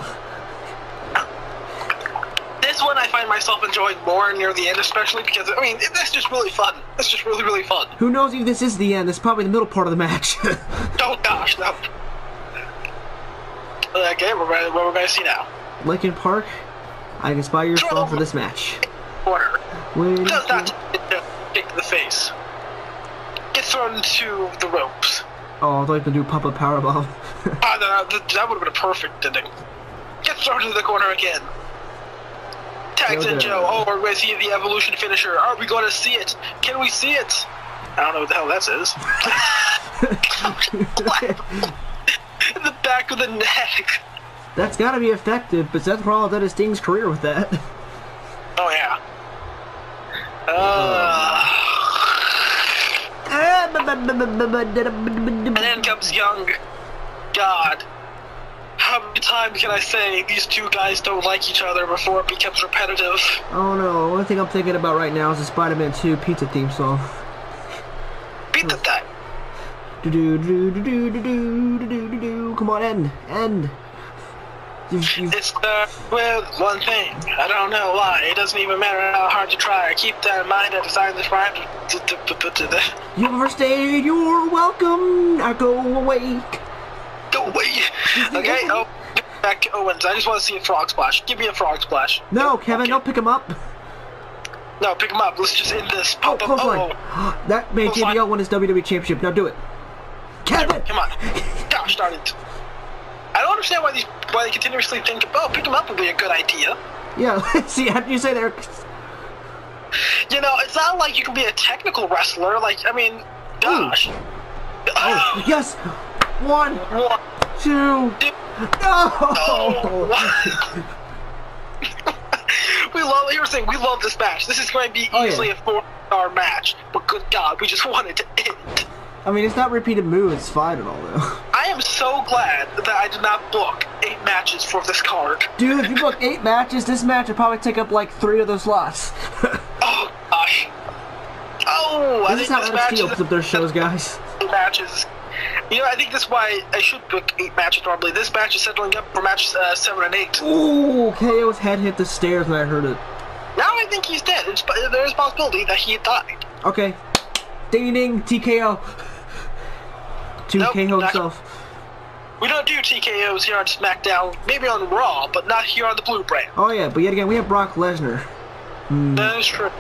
S1: This one I find myself enjoying more near the end, especially because, I mean, that's just really fun. It's just really, really fun.
S2: Who knows if this is the end? This is probably the middle part of the match.
S1: Oh gosh, no. Uh, okay, we're ready, what we're going to see now.
S2: Lincoln Park, I can spy your phone for this match.
S1: Corner.
S2: Wait,
S1: Does not kick the face. Gets thrown to the ropes.
S2: oh, I thought you could do pop up powerbomb.
S1: Ah, that, that, that would have been a perfect ending. Gets thrown to the corner again. Tags in
S2: Joe.
S1: Oh, we're going to see the evolution finisher. Are we going to see it? Can we see it? I don't know what the hell that is. in the back of the neck.
S2: That's gotta be effective, but Seth Rollins ended Sting's career with that.
S1: Oh yeah. Uh, and then comes Young. God. How many times can I say these two guys don't like each other before it becomes repetitive?
S2: oh no, the only thing I'm thinking about right now is the Spider-Man 2 pizza theme song.
S1: The time.
S2: Do do do do do do do do do do. Come on, end, end. You, you,
S1: It's uh, with one thing. I don't know why. It doesn't even matter how hard you try. Keep that in mind. I designed this rhyme to, to, to, to, to the,
S2: you overstayed your welcome. Now go away.
S1: go away. Okay. Oh, back to Owens. I just want to see a frog splash. Give me a frog splash.
S2: No, Kevin,
S1: Okay.
S2: don't pick him up.
S1: No, pick him up. Let's just end this.
S2: Oh,
S1: Pop up.
S2: clothesline.
S1: Oh,
S2: That made
S1: Clothesline.
S2: JBL win his WWE Championship. Now do it. Kevin!
S1: come on. Gosh darn it. I don't understand why these why they continuously think, oh, pick him up would be a good idea.
S2: Yeah, see, how do you say there?
S1: You know, it's not like you can be a technical wrestler. Like, I mean, gosh. Ah.
S2: Oh, yes! One,
S1: One,
S2: two,
S1: two,
S2: no!
S1: oh. we love. You were saying we love this match. This is going to be
S2: Oh, yeah.
S1: easily a four-star match. But good God, we just want it to end.
S2: I mean, it's not repeated moves. It's fine and all though.
S1: I am so glad that I did not book eight matches for this card.
S2: Dude, if you book eight matches, this match would probably take up like three of those slots.
S1: Oh gosh. Oh, I
S2: this is
S1: think
S2: how
S1: this match
S2: opens
S1: is
S2: up their shows, guys.
S1: matches. You know, I think that's why I should book eight matches normally. This match is settling up for matches uh, seven and eight.
S2: Ooh, KO's head hit the stairs when I heard it.
S1: Now I think he's dead. It's, there's a possibility that he died.
S2: Okay. Ding ding, TKO. To
S1: Nope,
S2: KO himself.
S1: We don't do TKOs here on SmackDown, maybe on Raw, but not here on the Blue Brand.
S2: Oh yeah, but yet again, we have Brock Lesnar. Hmm.
S1: That is true.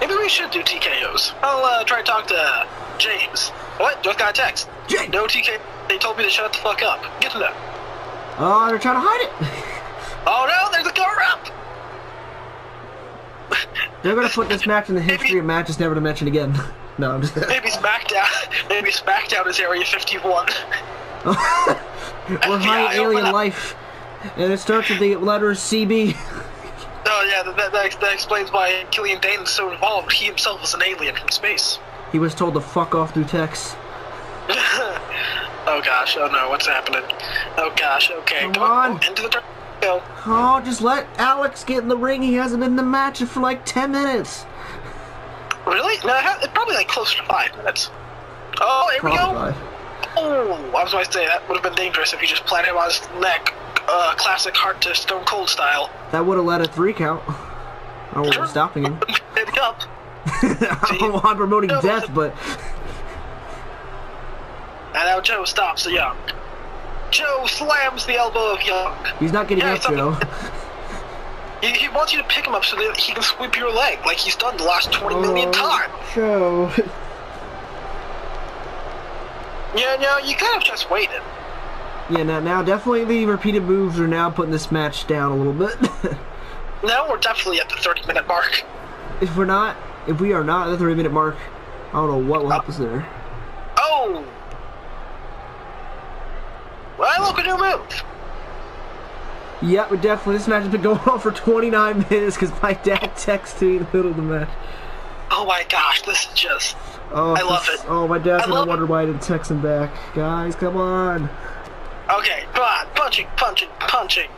S1: Maybe we should do TKOs. I'll uh, try to talk to James. What? Just got a text.
S2: James.
S1: No TK. They told me to shut the fuck up. Get to know.
S2: Oh, they're trying to hide it.
S1: Oh no, there's a cover up.
S2: They're gonna put this match in the history of matches never to mention again. No, I'm just.
S1: Maybe SmackDown. Maybe SmackDown is Area 51.
S2: We're high
S1: FBI,
S2: alien life, and it starts with the letters CB.
S1: Oh yeah, that, that, that explains why Killian Dain is so involved. He himself is an alien from space.
S2: He was told to fuck off through text.
S1: Oh gosh, oh no, what's happening? Oh gosh, okay.
S2: Come on.
S1: Into the turn.
S2: Oh, just let Alex get in the ring. He hasn't been in the match for like ten minutes.
S1: Really? No, it's probably like close to five minutes. Oh, here we go.
S2: Probably.
S1: Oh, I was going to say that would have been dangerous if you just planted him on his neck, uh, classic heart to Stone Cold style.
S2: That would have led a three count. I wasn't stopping him.
S1: Up.
S2: I'm promoting death, but
S1: And now Joe stops the Young. Joe slams the elbow of Young.
S2: he's not getting
S1: Yeah,
S2: up, Joe.
S1: He, he wants you to pick him up so that he can sweep your leg like he's done the last 20 million times.
S2: Joe.
S1: Yeah, no, you could have just waited.
S2: Yeah, now, now definitely the repeated moves are now putting this match down a little bit.
S1: Now we're definitely at the 30 minute mark.
S2: if we're not, if we are not at the 30 minute mark, I don't know what will happen there.
S1: Oh! Well, look, a new move.
S2: Yeah, but definitely this match has been going on for 29 minutes because my dad texted me in the middle of the match.
S1: Oh my gosh, this is just.
S2: Oh,
S1: I love
S2: this-
S1: it.
S2: Oh, my dad's
S1: I
S2: gonna wonder why I didn't text him back. Guys, come on.
S1: Okay, come on, punching, punching, punching.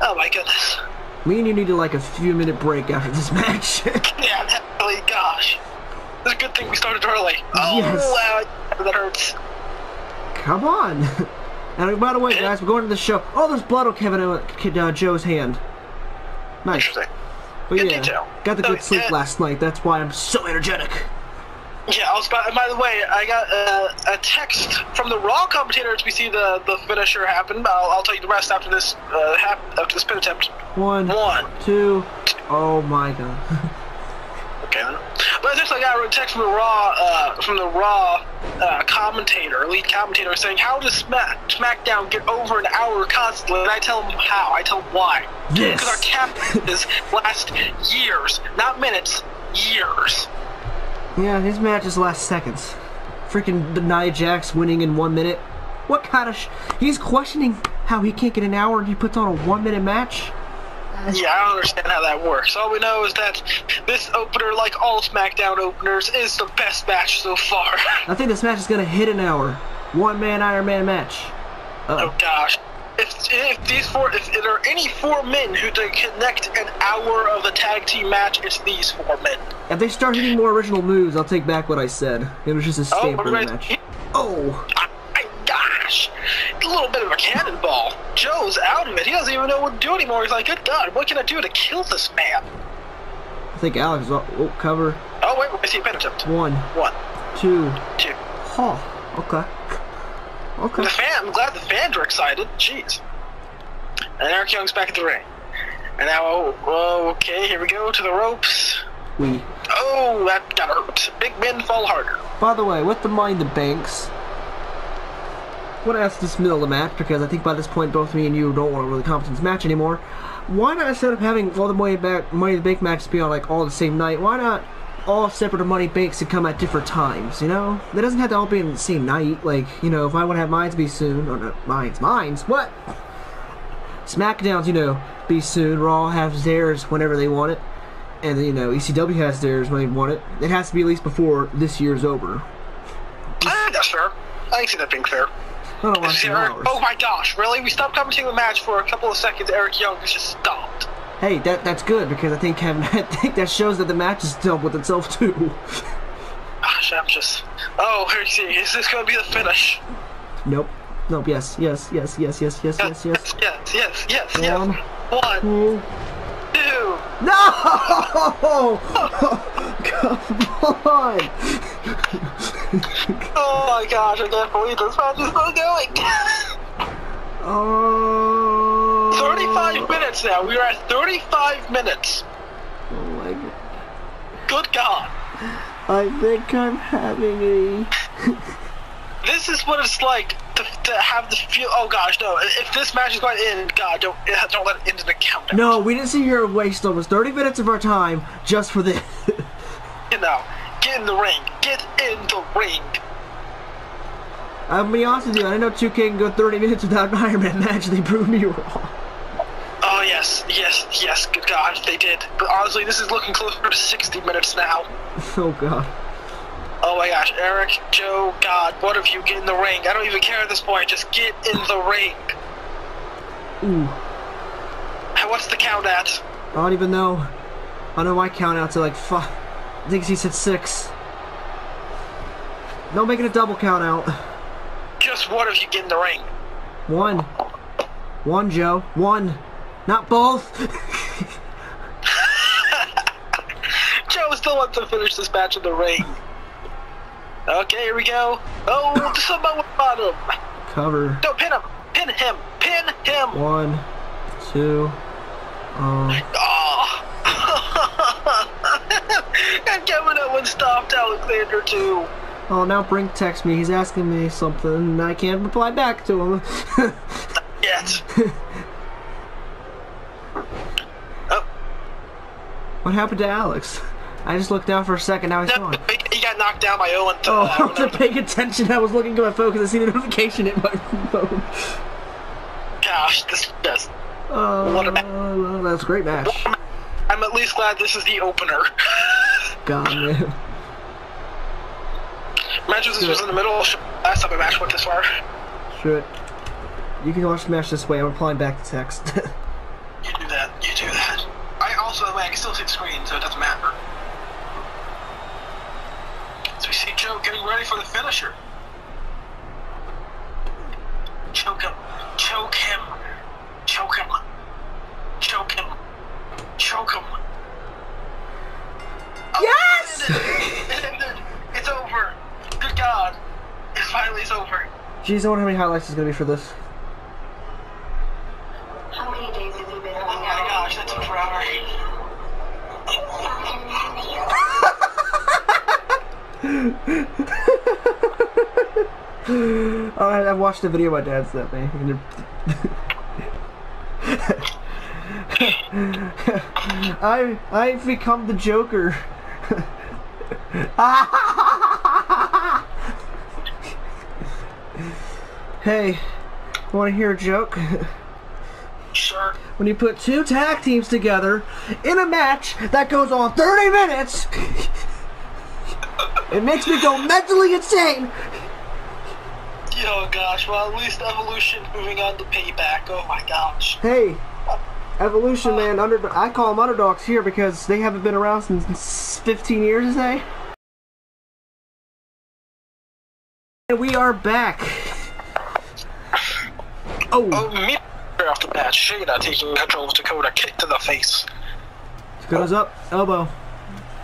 S1: Oh my goodness.
S2: Me and you need to like a few minute break after this match.
S1: Yeah, definitely, gosh. It's a good thing we started early. Oh,
S2: Yes.
S1: wow, that hurts.
S2: come on. And by the way, guys, we're going to the show. Oh, there's blood on Kevin uh, uh, Joe's hand. Nice.
S1: Interesting.
S2: But
S1: Good
S2: yeah,
S1: detail.
S2: got the good sleep last night. That's why I'm so energetic.
S1: Yeah, I was by, by the way, I got uh, a text from the Raw commentator as we see the, the finisher happen. I'll, I'll tell you the rest after this uh, hap- after this pin attempt.
S2: One,
S1: One.
S2: two. Oh my god.
S1: Okay. then. But essentially, I got a text from the Raw, uh, from the Raw uh, commentator, lead commentator, saying, "How does Smack SmackDown get over an hour constantly?" And I tell him how. I tell him why.
S2: Yes.
S1: Because our cap is last years, not minutes, years.
S2: Yeah, his matches last seconds. Freaking the Nia Jax winning in one minute. What kind of? Sh- He's questioning how he can't get an hour and he puts on a one minute match.
S1: Yeah, I don't understand how that works. All we know is that this opener, like all SmackDown openers, is the best match so far.
S2: I think this match is gonna hit an hour. One man Iron Man match.
S1: oh gosh. If, if these four, if there are any four men who can connect an hour of a tag team match, it's these four men.
S2: If they start hitting more original moves, I'll take back what I said. It was just a
S1: Oh,
S2: staple
S1: right.
S2: match. Oh,
S1: My gosh, a little bit of a cannonball. Joe's out of it. He doesn't even know what to do anymore. He's like, good God, what can I do to kill this man?
S2: I think Alex will Oh, oh, cover.
S1: Oh wait, I see a pin attempt.
S2: One,
S1: One,
S2: two.
S1: two.
S2: Oh, okay. Okay.
S1: The fan, I'm glad the fans are excited. Jeez. And Eric Young's back at the ring. And now, oh, okay, here we go to the ropes.
S2: We.
S1: Oh, that got hurt. Big men fall harder.
S2: By the way, with the mind in the Banks, I want to ask this middle of the match because I think by this point both me and you don't want a really competence match anymore. Why not instead of having all the Money back Money the Bank matches be on like all the same night? Why not all separate Money Banks and come at different times? You know, that doesn't have to all be in the same night. Like you know, if I want to have mines be soon, or not mines, mines, what? SmackDown's, you know, be soon. Raw has theirs whenever they want it. And, you know, ECW has theirs when they want it. It has to be at least before this year's over.
S1: I that's fair. I can see that being fair.
S2: I don't the
S1: Eric, oh my gosh, really? We stopped commentating the match for a couple of seconds. Eric Young just stopped.
S2: Hey, that that's good because I think Kevin, um, I think that shows that the match is done with itself too.
S1: Ah, gosh, I'm just. Oh, here you see. Is this going to be the finish?
S2: nope. Nope. Yes. Yes. Yes. Yes. Yes. Yes. Yes. Yes.
S1: Yes, yes, yes, yes.
S2: One.
S1: One,
S2: Oh.
S1: two.
S2: No! Come on!
S1: Oh my gosh, I can't believe this match is still going.
S2: Oh.
S1: 35 minutes now. We are at 35 minutes.
S2: Oh my god.
S1: Good God.
S2: I think I'm having a.
S1: This is what it's like to, to have the feel. Oh gosh, no. If this match is going to end, God, don't don't let it end in a countdown.
S2: No, we didn't see here and waste almost 30 minutes of our time just for this.
S1: You know, get in the ring. Get in the ring.
S2: I'm gonna be honest with you, I didn't know 2K can go 30 minutes without an Iron Man match. They proved me wrong.
S1: Oh yes, yes, yes. Good God, they did. But honestly, this is looking closer to 60 minutes now.
S2: Oh god.
S1: Oh my gosh, Eric, Joe, God, what of you get in the ring. I don't even care at this point. Just get in the ring.
S2: Ooh.
S1: Hey, What's the count at?
S2: I don't even know. I know my count out to like five. I think he said six. No, making a double count out.
S1: Just what if you get in the ring.
S2: One. One, Joe. One. Not both.
S1: Joe still wants to finish this match in the ring. Okay, here we go. Oh, the Samoa bottom.
S2: Cover.
S1: No, pin him. Pin him. Pin him.
S2: One. Two. Um.
S1: Oh. and Kevin Owens stopped Alexander too.
S2: Oh, now Brink texts me. He's asking me something, and I can't reply back to him.
S1: Yes.
S2: What happened to Alex? I just looked down for a second. Now he's
S1: no,
S2: gone.
S1: he got knocked down by Owen.
S2: Oh, I wasn't paying attention. I was looking at my phone because I see the notification in my phone.
S1: Gosh, this just.
S2: Uh,
S1: What a ma-
S2: that's a great match.
S1: I'm at least glad this is the opener.
S2: God, man.
S1: Imagine this was in the middle. Last time a match went this far.
S2: Shit. You can watch the match this way. I'm replying back to text.
S1: You do that. You do that. I also, I can still see the screen, so it doesn't matter. So we see Joe getting ready for the finisher. Choke him. Choke him. Choke him. Choke him. Choke him. Oh,
S2: Yes!
S1: It ended. It ended. It's over. Good God. It finally is over.
S2: Jeez, I wonder how many highlights is gonna be for this.
S3: How many days have you been
S1: Oh my gosh, that took forever.
S2: Oh, I, I watched the video my dad sent me. and I I've become the Joker. hey, want to hear a joke?
S1: Sure.
S2: when you put two tag teams together in a match that goes on 30 minutes, it makes me go mentally insane.
S1: Oh gosh, well at least Evolution moving on to payback. Oh my gosh.
S2: Hey, Evolution, man. Under I call them underdogs here because they haven't been around since 15 years, say. And we are back. Oh,
S1: Oh, the match. Shayna taking control of Dakota, kick to the face.
S2: goes up, elbow.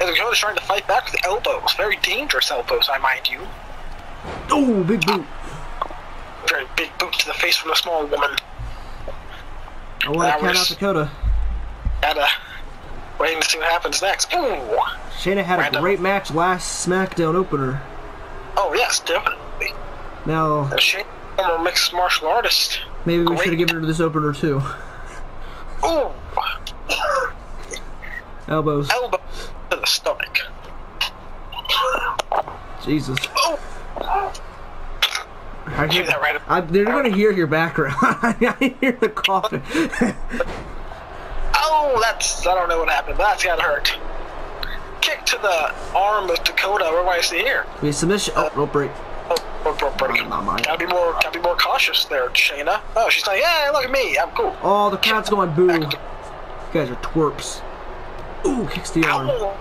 S1: And Dakota's trying to fight back with elbows. Very dangerous elbows, I mind you.
S2: Oh, big boot.
S1: Very big boot to the face from a small woman.
S2: I want to count out Dakota.
S1: Gotta waiting to see what happens next. Ooh.
S2: Shayna had a great match last SmackDown opener.
S1: Oh yes, definitely.
S2: Now,
S1: And Shayna, former mixed martial artist.
S2: Maybe we should have given her this opener too.
S1: Ooh.
S2: Elbows.
S1: Elbow to the stomach.
S2: Jesus.
S1: Oh.
S2: I
S1: hear that right.
S2: I, they're going to hear your background. I hear the coughing.
S1: Oh, that's I don't know what happened, but that's gotta hurt. Kick to the arm of Dakota. I see here?
S2: we submission. Oh, rope break.
S1: Gotta be more, gotta be more cautious there, Shayna. Oh, she's like, yeah, look at me, I'm cool.
S2: Oh, the crowd's going boo. You guys are twerps. Ooh, kicks the arm.
S1: Ow!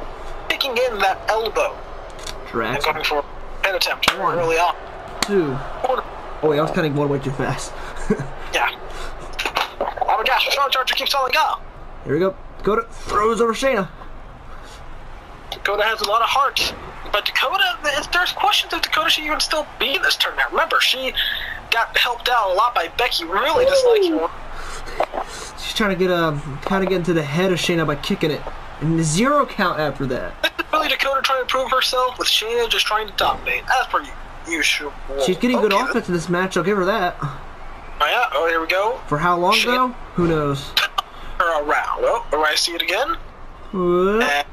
S1: Kicking in that elbow and
S2: Drax.
S1: going for an attempt
S2: One.
S1: early on.
S2: Two. Oh, wait, I was cutting one way too fast.
S1: Yeah. Oh my gosh, Sean Charger keeps telling go.
S2: Here we go. Dakota throws over Shayna.
S1: Dakota has a lot of heart. But Dakota, there's questions if Dakota should even still be in this tournament. Remember, she got helped out a lot by Becky, really just like
S2: She's trying to get a kind of get into the head of Shayna by kicking it, and the zero count after that.
S1: This is really Dakota trying to prove herself with Shayna just trying to dominate. As per usual.
S2: She's getting good
S1: Okay,
S2: offense in this match. I'll give her that.
S1: Oh, yeah. Oh, here we go.
S2: For how long
S1: Shit.
S2: though? Who knows?
S1: Her around. Oh, do I see it again?
S2: What?
S1: And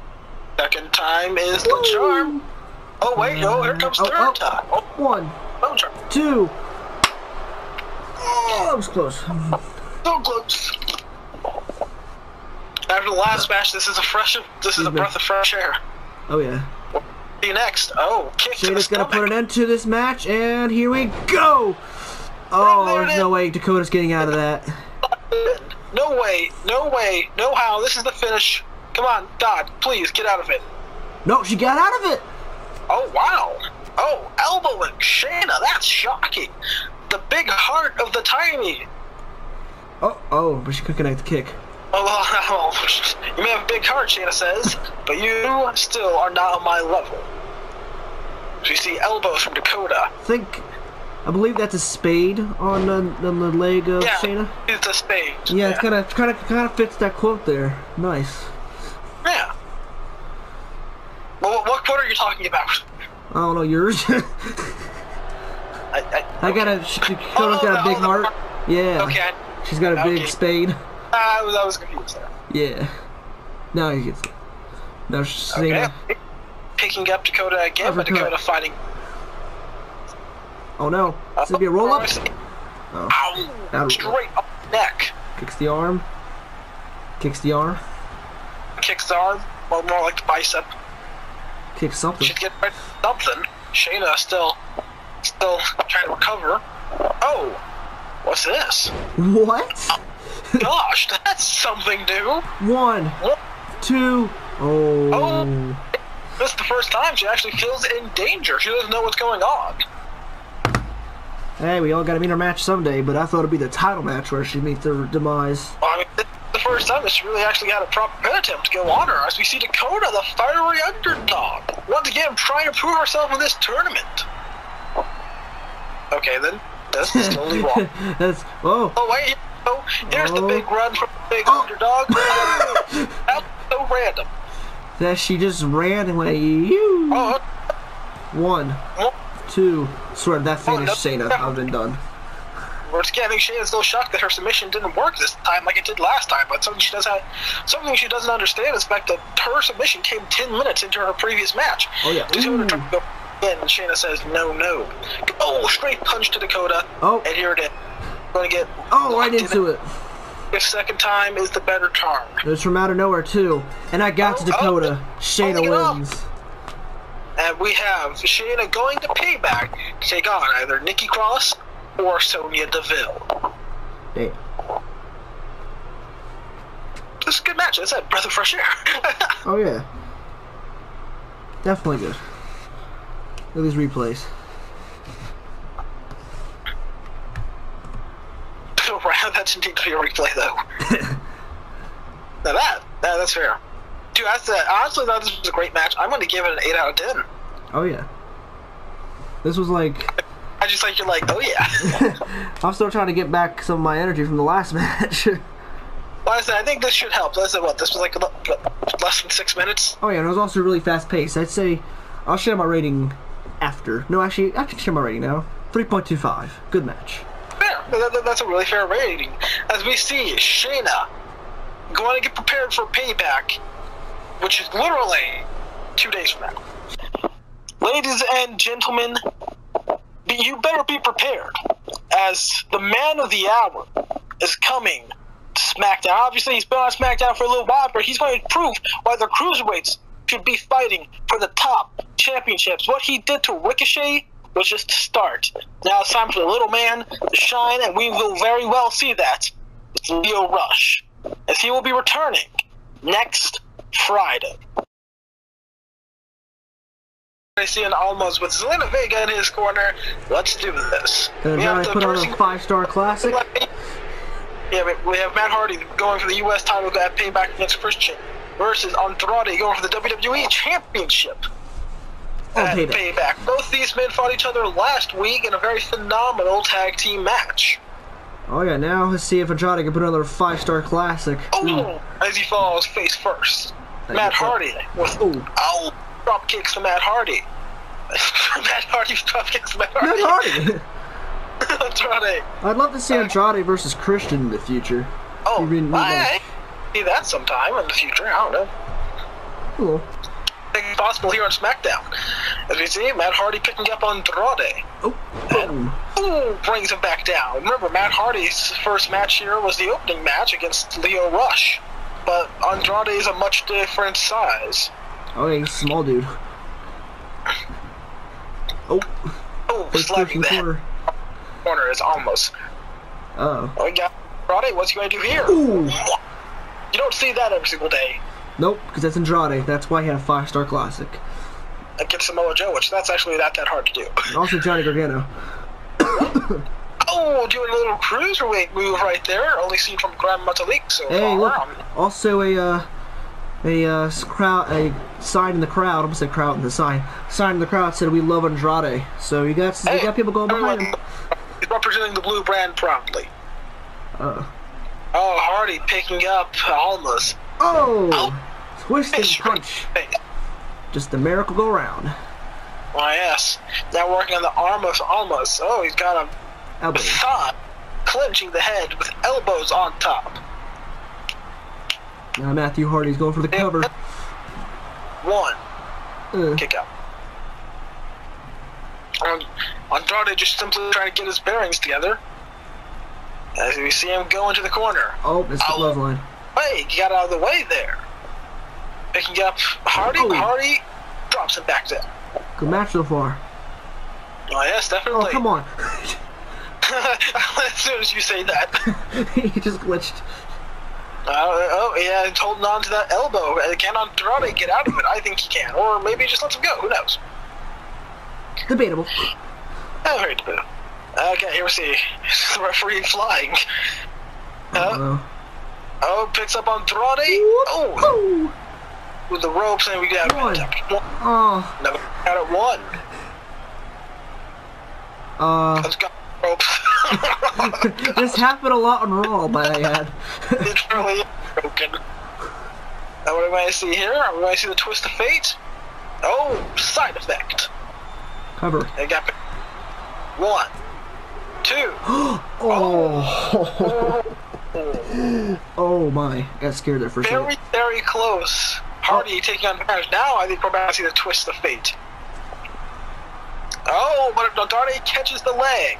S1: second time is the charm. Oh, wait. no, here comes
S2: Oh,
S1: third
S2: oh.
S1: time. Oh,
S2: One,
S1: no charm.
S2: two. Oh, that was close.
S1: So close. After the last match, this is a fresh. This is a breath of fresh air.
S2: Oh yeah.
S1: See next. Oh, kick to the
S2: Shayna's gonna put an end to this match, and here we go. Oh, there's no way Dakota's getting out of that.
S1: No way, no way, no how. This is the finish. Come on, Dodd, please get out of it.
S2: No, she got out of it.
S1: Oh wow. Oh, elbowing Shayna. That's shocking. The big heart of the tiny.
S2: Oh, oh, but she couldn't connect the kick.
S1: Oh, well, you may have a big heart, Shayna says, but you still are not on my level. So you see elbows from Dakota.
S2: I think, I believe that's a spade on the, on the leg of
S1: Yeah,
S2: Shayna.
S1: it's a spade.
S2: Yeah, it's kind of kind of kind of fits that quote there. Nice.
S1: Yeah. Well, what, what quote are you talking about?
S2: I don't know yours.
S1: I, I,
S2: I got a. She, Dakota's
S1: Oh,
S2: got a big heart. Yeah.
S1: Okay.
S2: She's got a big
S1: Okay.
S2: spade.
S1: Uh, I was, I was confused there.
S2: Yeah. Now he gets. Now Shayna.
S1: Okay. Picking up Dakota again, but. Dakota fighting.
S2: Oh no. Uh, Is it be a roll up?
S1: Oh. Ow! Straight up the neck.
S2: Kicks the arm. Kicks the arm.
S1: Kicks the arm. Well, more like the bicep.
S2: Kicks something.
S1: She's getting ready for something. Shayna still, still trying to recover. Oh, what's this?
S2: What?
S1: Gosh, that's something new.
S2: One,
S1: What?
S2: two. Oh.
S1: Oh. This is the first time she actually feels in danger. She doesn't know what's going on.
S2: Hey, we all gotta meet our match someday, but I thought it'd be the title match where she meets her demise.
S1: Well, I mean, the first time that she really actually had a proper pin attempt to go on her, as we see Dakota, the fiery underdog, once again trying to prove herself in this tournament. Okay, then. This is only one.
S2: That's oh.
S1: Oh, wait. Oh, here's the
S2: Oh.
S1: big run from the big
S2: Oh.
S1: underdog. That's so random.
S2: That she just ran away. You.
S1: Oh,
S2: One, two. Swear that
S1: Oh,
S2: finished
S1: no.
S2: Shayna. I've been done.
S1: Once again, I think Shayna's still shocked that her submission didn't work this time like it did last time. But something she does have, something she doesn't understand is the fact that her submission came 10 minutes into her previous match.
S2: Oh, yeah.
S1: Dakota
S2: Ooh.
S1: tried to go in, and Shayna says, no, no. Oh, straight punch to Dakota.
S2: Oh.
S1: And here it is. Going to get.
S2: Oh, right into it.
S1: The second time is the better charm.
S2: It was from out of nowhere too, and I got to
S1: Oh, oh.
S2: Dakota.
S1: oh,
S2: Shayna
S1: oh, look it up.
S2: wins.
S1: And we have Shayna going to payback to take on either Nikki Cross or Sonya Deville.
S2: Damn.
S1: This is a good match. It's a breath of fresh air.
S2: Oh yeah. Definitely good. Look at these replays.
S1: that didn't to a replay though. now that, that that's fair. Dude, that's uh, honestly thought this was a great match. I'm going to give it an eight out of ten.
S2: Oh yeah. This was like
S1: I just like you're like, oh yeah.
S2: I'm still trying to get back some of my energy from the last match.
S1: well, I said I think this should help. Let's say what this was like less than six minutes.
S2: oh yeah, and it was also really fast paced. I'd say I'll share my rating after. No, actually, I can share my rating now. 3.25. Good match.
S1: Fair. That- that- that's a really fair rating. As we see Shayna going to get prepared for payback, which is literally two days from now. Ladies and gentlemen, you better be prepared, as the man of the hour is coming to SmackDown. Obviously, he's been on SmackDown for a little while, but he's going to prove why the cruiserweights should be fighting for the top championships. What he did to Ricochet was just to start. Now it's time for the little man to shine, and we will very well see that with Lio Rush, as he will be returning next Friday. I see an almost with Zelina Vega in his corner. Let's do this.
S2: And
S1: We
S2: then
S1: have the
S2: put on a five star classic.
S1: Yeah, we have Matt Hardy going for the U.S. title at Payback against Christian versus Andrade going for the WWE Championship
S2: On
S1: at
S2: payback.
S1: Payback. Both these men fought each other last week in a very phenomenal tag team match.
S2: Oh yeah, now let's see if Andrade can put another five star classic.
S1: Oh, as he falls face first. Matt. Hardy with
S2: Ooh.
S1: oh drop kicks to Matt Hardy. Matt Hardy drop kicks to Matt
S2: Matt
S1: Hardy.
S2: Hardy!
S1: Andrade.
S2: I'd love to see uh, Andrade versus Christian in the future.
S1: Oh,
S2: mean-
S1: I see that sometime in the future. I don't know.
S2: Cool.
S1: I think it's possible here on SmackDown. As we see, Matt Hardy picking up Andrade.
S2: Oh, boom. Oh.
S1: Ooh, brings him back down. Remember, Matt Hardy's first match here was the opening match against Lio Rush. But Andrade is a much different size.
S2: Oh yeah, he's small dude. Oh,
S1: Oh,
S2: face
S1: slapping
S2: Christian
S1: the
S2: corner.
S1: corner is almost.
S2: Oh.
S1: Oh, got Andrade. What's he going to do here?
S2: Ooh.
S1: You don't see that every single day
S2: Nope, because that's Andrade. That's why he had a five star classic.
S1: against Samoa Joe, which that's actually not that hard to do.
S2: And also Johnny Gargano.
S1: Oh, doing a little cruiserweight move right there. Only seen from Gran Metalik so
S2: Hey, look.
S1: Um,
S2: Also a uh, a uh, crowd, a sign in the crowd. I almost said crowd in the sign. Sign in the crowd said we love Andrade. So you got you got people going behind him.
S1: He's representing the blue brand proudly.
S2: Uh,
S1: Oh, Hardy picking up Almas.
S2: oh, twist and punch. Just a miracle go round.
S1: Why, yes. Now working on the arm of Almas. Oh, he's got a
S2: Elbow.
S1: thought, clenching the head with elbows on top.
S2: Now Matthew Hardy's going for the cover.
S1: One,
S2: Uh,
S1: kick out. And Andrade just simply trying to get his bearings together. As we see him go into the corner.
S2: oh, it's the
S1: Ow.
S2: clothesline.
S1: Hey, he got out of the way there. Picking up Hardy.
S2: Oh.
S1: Hardy drops him back down.
S2: Good match so far.
S1: Oh, yes, definitely.
S2: Oh, come on.
S1: as soon as you say that.
S2: he just glitched.
S1: Uh, oh, yeah, he's holding on to that elbow. Uh, Can Andrade get out of it? I think he can. Or maybe he just lets him go. Who knows?
S2: Debatable.
S1: Oh, very debatable. Okay, here we see the referee flying. Uh,
S2: Uh,
S1: oh, picks up Andrade. Oh,
S2: oh,
S1: with the ropes, and we got
S2: One.
S1: one.
S2: oh,
S1: Another out at one.
S2: uh,
S1: Let's go.
S2: This happened a lot on Raw, but I had.
S1: it's really broken. Now, what do I see here? Do I see the twist of fate? Oh, side effect.
S2: Cover.
S1: I got one, two.
S2: Oh. oh, oh my! Got scared there for a
S1: Very,
S2: second.
S1: very close. Hardy oh. taking on advantage. Now I think we're about to see the twist of fate. Oh, but Andrade catches the leg.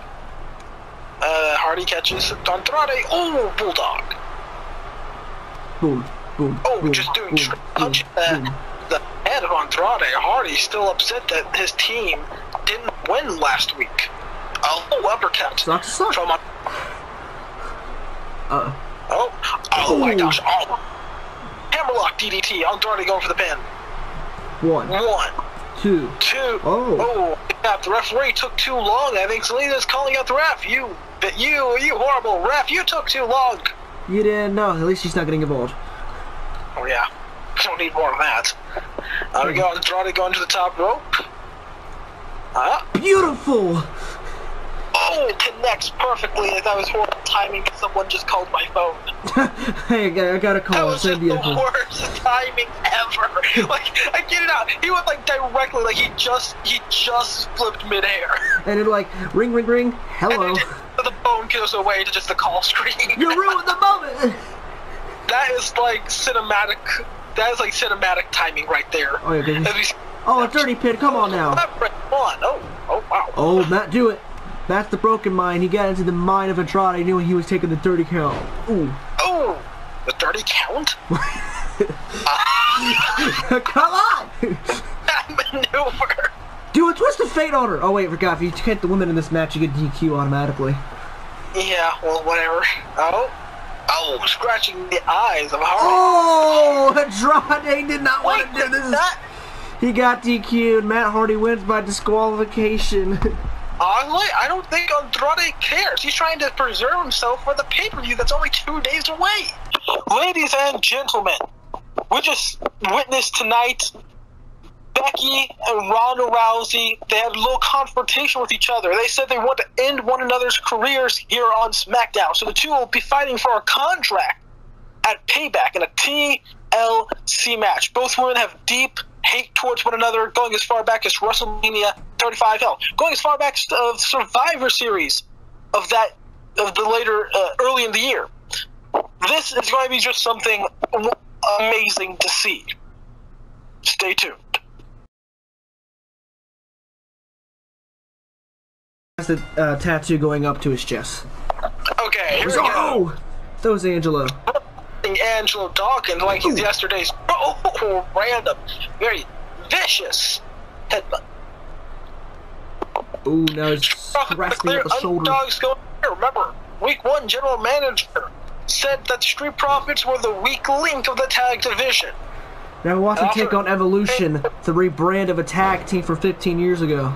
S1: Uh, Hardy catches Andrade. Oh, Bulldog.
S2: Boom, boom.
S1: Oh,
S2: boom,
S1: just doing
S2: boom, boom,
S1: punch the,
S2: boom.
S1: the head of Andrade. Hardy's still upset that his team didn't win last week. Oh, uppercut
S2: Sucks to suck.
S1: from.
S2: Uh,
S1: Oh, oh my gosh. Oh. Hammerlock DDT. Andrade going for the pin.
S2: one,
S1: One.
S2: two.
S1: two.
S2: Oh.
S1: Oh, yeah, the referee took too long. I think Zelina's calling out the ref. You, but you, you horrible ref, you took too long.
S2: You didn't know. At least she's not getting involved.
S1: Oh yeah, don't need more of that. There we go. Andrade going to the top rope. Uh,
S2: Beautiful.
S1: oh, it connects perfectly. That was horrible timing. because Someone just called my phone.
S2: hey, I got- I got a
S1: That
S2: call.
S1: was
S2: It's
S1: just the worst timing ever. Like, I get it out. He went like directly, like he just, he just flipped midair.
S2: And it like ring, ring, ring. Hello.
S1: The phone goes away to just the call screen.
S2: You ruined the moment.
S1: That is like cinematic. That is like cinematic timing right there.
S2: Oh yeah, 'cause
S1: As we
S2: Oh, a dirty pin. Come on now.
S1: Oh, oh wow.
S2: Oh, Matt, do it. That's the broken mind. He got into the mind of Andrade. Knew he was taking the dirty count. Ooh.
S1: Oh, the dirty count. Ah.
S2: Come on!
S1: that maneuver.
S2: Do a twist of fate on her. Oh wait, forgot. If you hit the women in this match, you get DQ automatically.
S1: Yeah, well, whatever. Oh, oh, scratching the eyes of Hardy.
S2: Oh, Andrade did not want
S1: Wait,
S2: to do this.
S1: that-
S2: He got DQ'd. Matt Hardy wins by disqualification.
S1: Honestly, I don't think Andrade cares. He's trying to preserve himself for the pay-per-view that's only two days away. Ladies and gentlemen, we just witnessed tonight Becky and Ronda Rousey. They had a little confrontation with each other. They said they want to end one another's careers here on SmackDown. So the two will be fighting for a contract at Payback in a TLC match. Both women have deep hate towards one another, going as far back as WrestleMania 35. Hell, going as far back as Survivor Series of that of the later uh, early in the year. This is going to be just something amazing to see. Stay tuned.
S2: The uh, tattoo going up to his chest.
S1: Okay, here we go.
S2: Oh! That was Angelo.
S1: Angelo Dawkins like he's yesterday's oh, random, very vicious headbutt.
S2: Ooh, now he's
S1: Clear
S2: at the shoulder.
S1: underdogs going here. Remember, week one general manager said that Street Profits were the weak link of the tag division.
S2: Now watch him take on Evolution, the rebrand of a tag team from 15 years ago.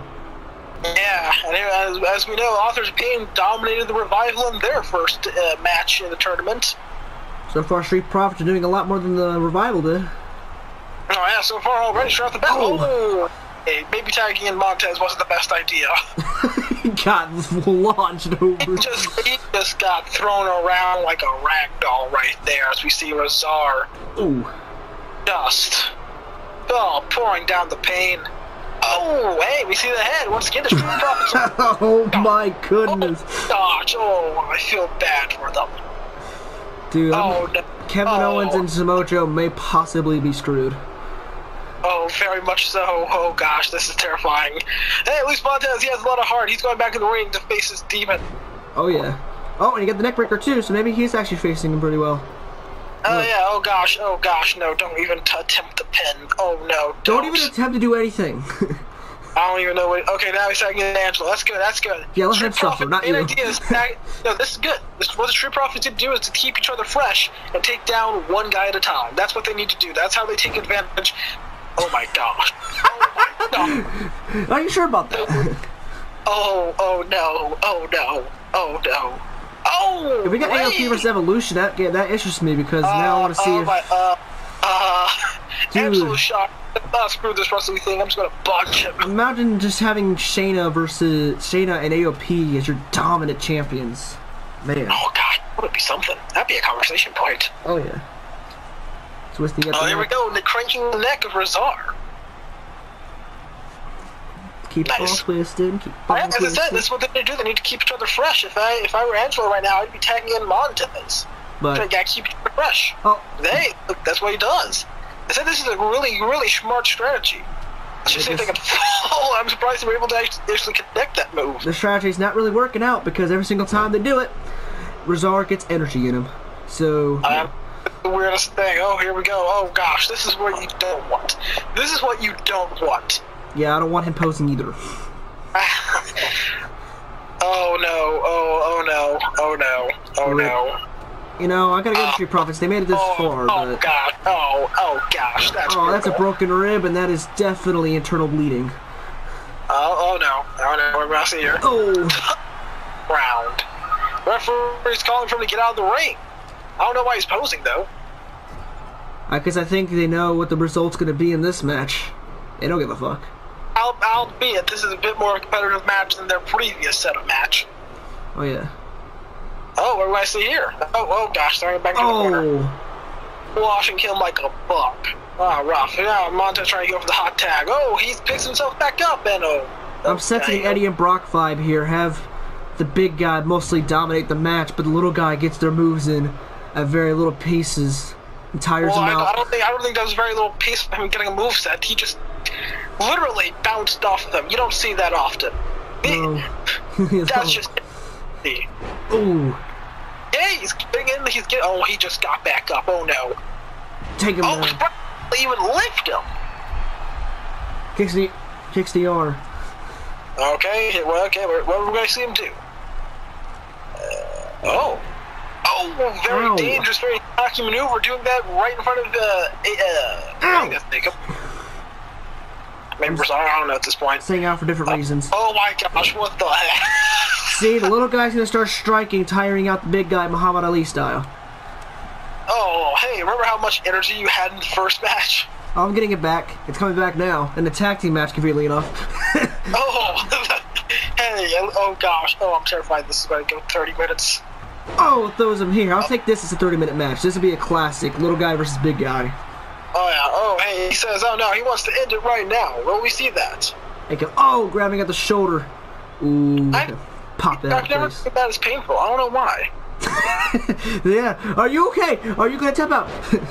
S1: Yeah, and as, as we know, Authors of Pain dominated the revival in their first uh, match in the tournament.
S2: So far, Street Profits are doing a lot more than the Revival did.
S1: Oh yeah, so far already, straight off the bat.
S2: Oh.
S1: Oh, hey, maybe tagging in Montez wasn't the best idea.
S2: got launched over.
S1: He just he just got thrown around like a rag doll right there as we see Rezar
S2: Ooh.
S1: dust. Oh, pouring down the pain. Oh, hey, we see the head. Once again, the Street Profits.
S2: Oh my goodness.
S1: Oh, gosh, oh, I feel bad for them.
S2: Dude,
S1: Oh, no.
S2: Kevin
S1: oh.
S2: Owens and Samoa Joe may possibly be screwed.
S1: Oh, very much so. Oh gosh, this is terrifying. Hey, at least Montez, he has a lot of heart. He's going back in the ring to face his demon.
S2: Oh yeah. Oh, and you got the neckbreaker too, so maybe he's actually facing him pretty well.
S1: Oh yeah. Oh gosh. Oh gosh. No, don't even t- attempt the pin. Oh no.
S2: Don't
S1: Don't,
S2: even attempt to do anything.
S1: I don't even know what. Okay, now he's tagging in Angelo. That's good. That's good.
S2: Yeah, let him suffer, not you.
S1: idea no, this is good. This, what the Street Profits need to do is to keep each other fresh and take down one guy at a time. That's what they need to do. That's how they take advantage. Oh my gosh. Oh my god.
S2: Are you sure about that?
S1: Oh, oh no, oh no, oh no. Oh!
S2: if we got
S1: wait.
S2: AOP versus Evolution, that yeah, that interests me because now I want to see
S1: oh
S2: if
S1: my, uh, uh,
S2: Dude.
S1: absolute shock. Uh, screw this wrestling thing. I'm just gonna bunch him.
S2: imagine just having Shayna versus Shayna and AOP as your dominant champions. Man.
S1: Oh god, that would be something. That'd be a conversation point.
S2: Oh yeah. At
S1: Oh,
S2: the
S1: here we
S2: neck.
S1: go. The cranking the neck of Rezar.
S2: Keep
S1: Nice.
S2: on twisting. Keep
S1: Yeah, as I said, this is what they need to do. They need to keep each other fresh. If I if I were Angelo right now, I'd be tagging in Montez. But
S2: But
S1: gotta keep each other fresh.
S2: oh,
S1: Hey, look, that's what he does. I said this is a really, really smart strategy. Let's just see if they can. Oh, I'm surprised they were able to actually actually connect that move.
S2: the strategy's not really working out because every single time they do it, Rezar gets energy in him. So
S1: Um, the weirdest thing. Oh, here we go. Oh gosh, this is what you don't want. This is what you don't want.
S2: Yeah, I don't want him posing either.
S1: oh no. Oh oh no. Oh no. Oh no.
S2: You know, I gotta give the ah. Street Profits. They made it this
S1: Oh,
S2: far,
S1: oh
S2: but
S1: god. Oh oh gosh. That's
S2: oh, that's a broken rib, and that is definitely internal bleeding.
S1: Oh oh no. Oh no. We're about to see here.
S2: Oh,
S1: Round. Referee's calling for him to get out of the ring. I don't know why he's posing though.
S2: because I think they know what the result's gonna be in this match. They don't give a fuck.
S1: Al- albeit this is a bit more competitive match than their previous setup match.
S2: Oh yeah.
S1: Oh, what do I see here? Oh, oh gosh, it back to the corner.
S2: Oh,
S1: Washing him like a buck. Oh, rough. Yeah, Montez trying to go for the hot tag. Oh, he picks himself back up, and oh.
S2: I'm sensing. Eddie and Brock vibe here. Have the big guy mostly dominate the match, but the little guy gets their moves in at very little pieces and tires
S1: Well,
S2: them
S1: I, I don't think I don't think that was very little piece of him getting a move set. He just literally bounced off them. You don't see that often.
S2: No.
S1: That's just.
S2: Ooh.
S1: Yeah, he's getting in. He's getting. Oh, he just got back up. Oh no.
S2: Take him
S1: Oh,
S2: down.
S1: even lift him.
S2: Kicks the, kicks the arm.
S1: Okay, well, okay, what are we going to see him do? Uh, oh. Oh, very
S2: Ow.
S1: dangerous, very cocky maneuver, doing that right in front of the. Uh,
S2: Ow.
S1: I think that's Jacob. Maybe we're I don't know at this point.
S2: Staying out for different uh, reasons.
S1: Oh my gosh, what the heck?
S2: See, the little guy's gonna start striking, tiring out the big guy Muhammad Ali style.
S1: Oh, hey, remember how much energy you had in the first match?
S2: I'm getting it back. It's coming back now. In the tag team match, conveniently enough.
S1: Oh, hey, oh gosh, oh, I'm terrified this is going to go 30 minutes.
S2: oh, throws him here. I'll take this as a 30 minute match. This will be a classic. Little guy versus big guy.
S1: Oh yeah, oh hey, he says, oh no, he wants to end it right now. Well, we see that.
S2: And go, oh, grabbing at the shoulder. Ooh.
S1: I-
S2: Pop that
S1: I've never think that is painful. I don't know why.
S2: yeah. Are you okay? Are you gonna tap out?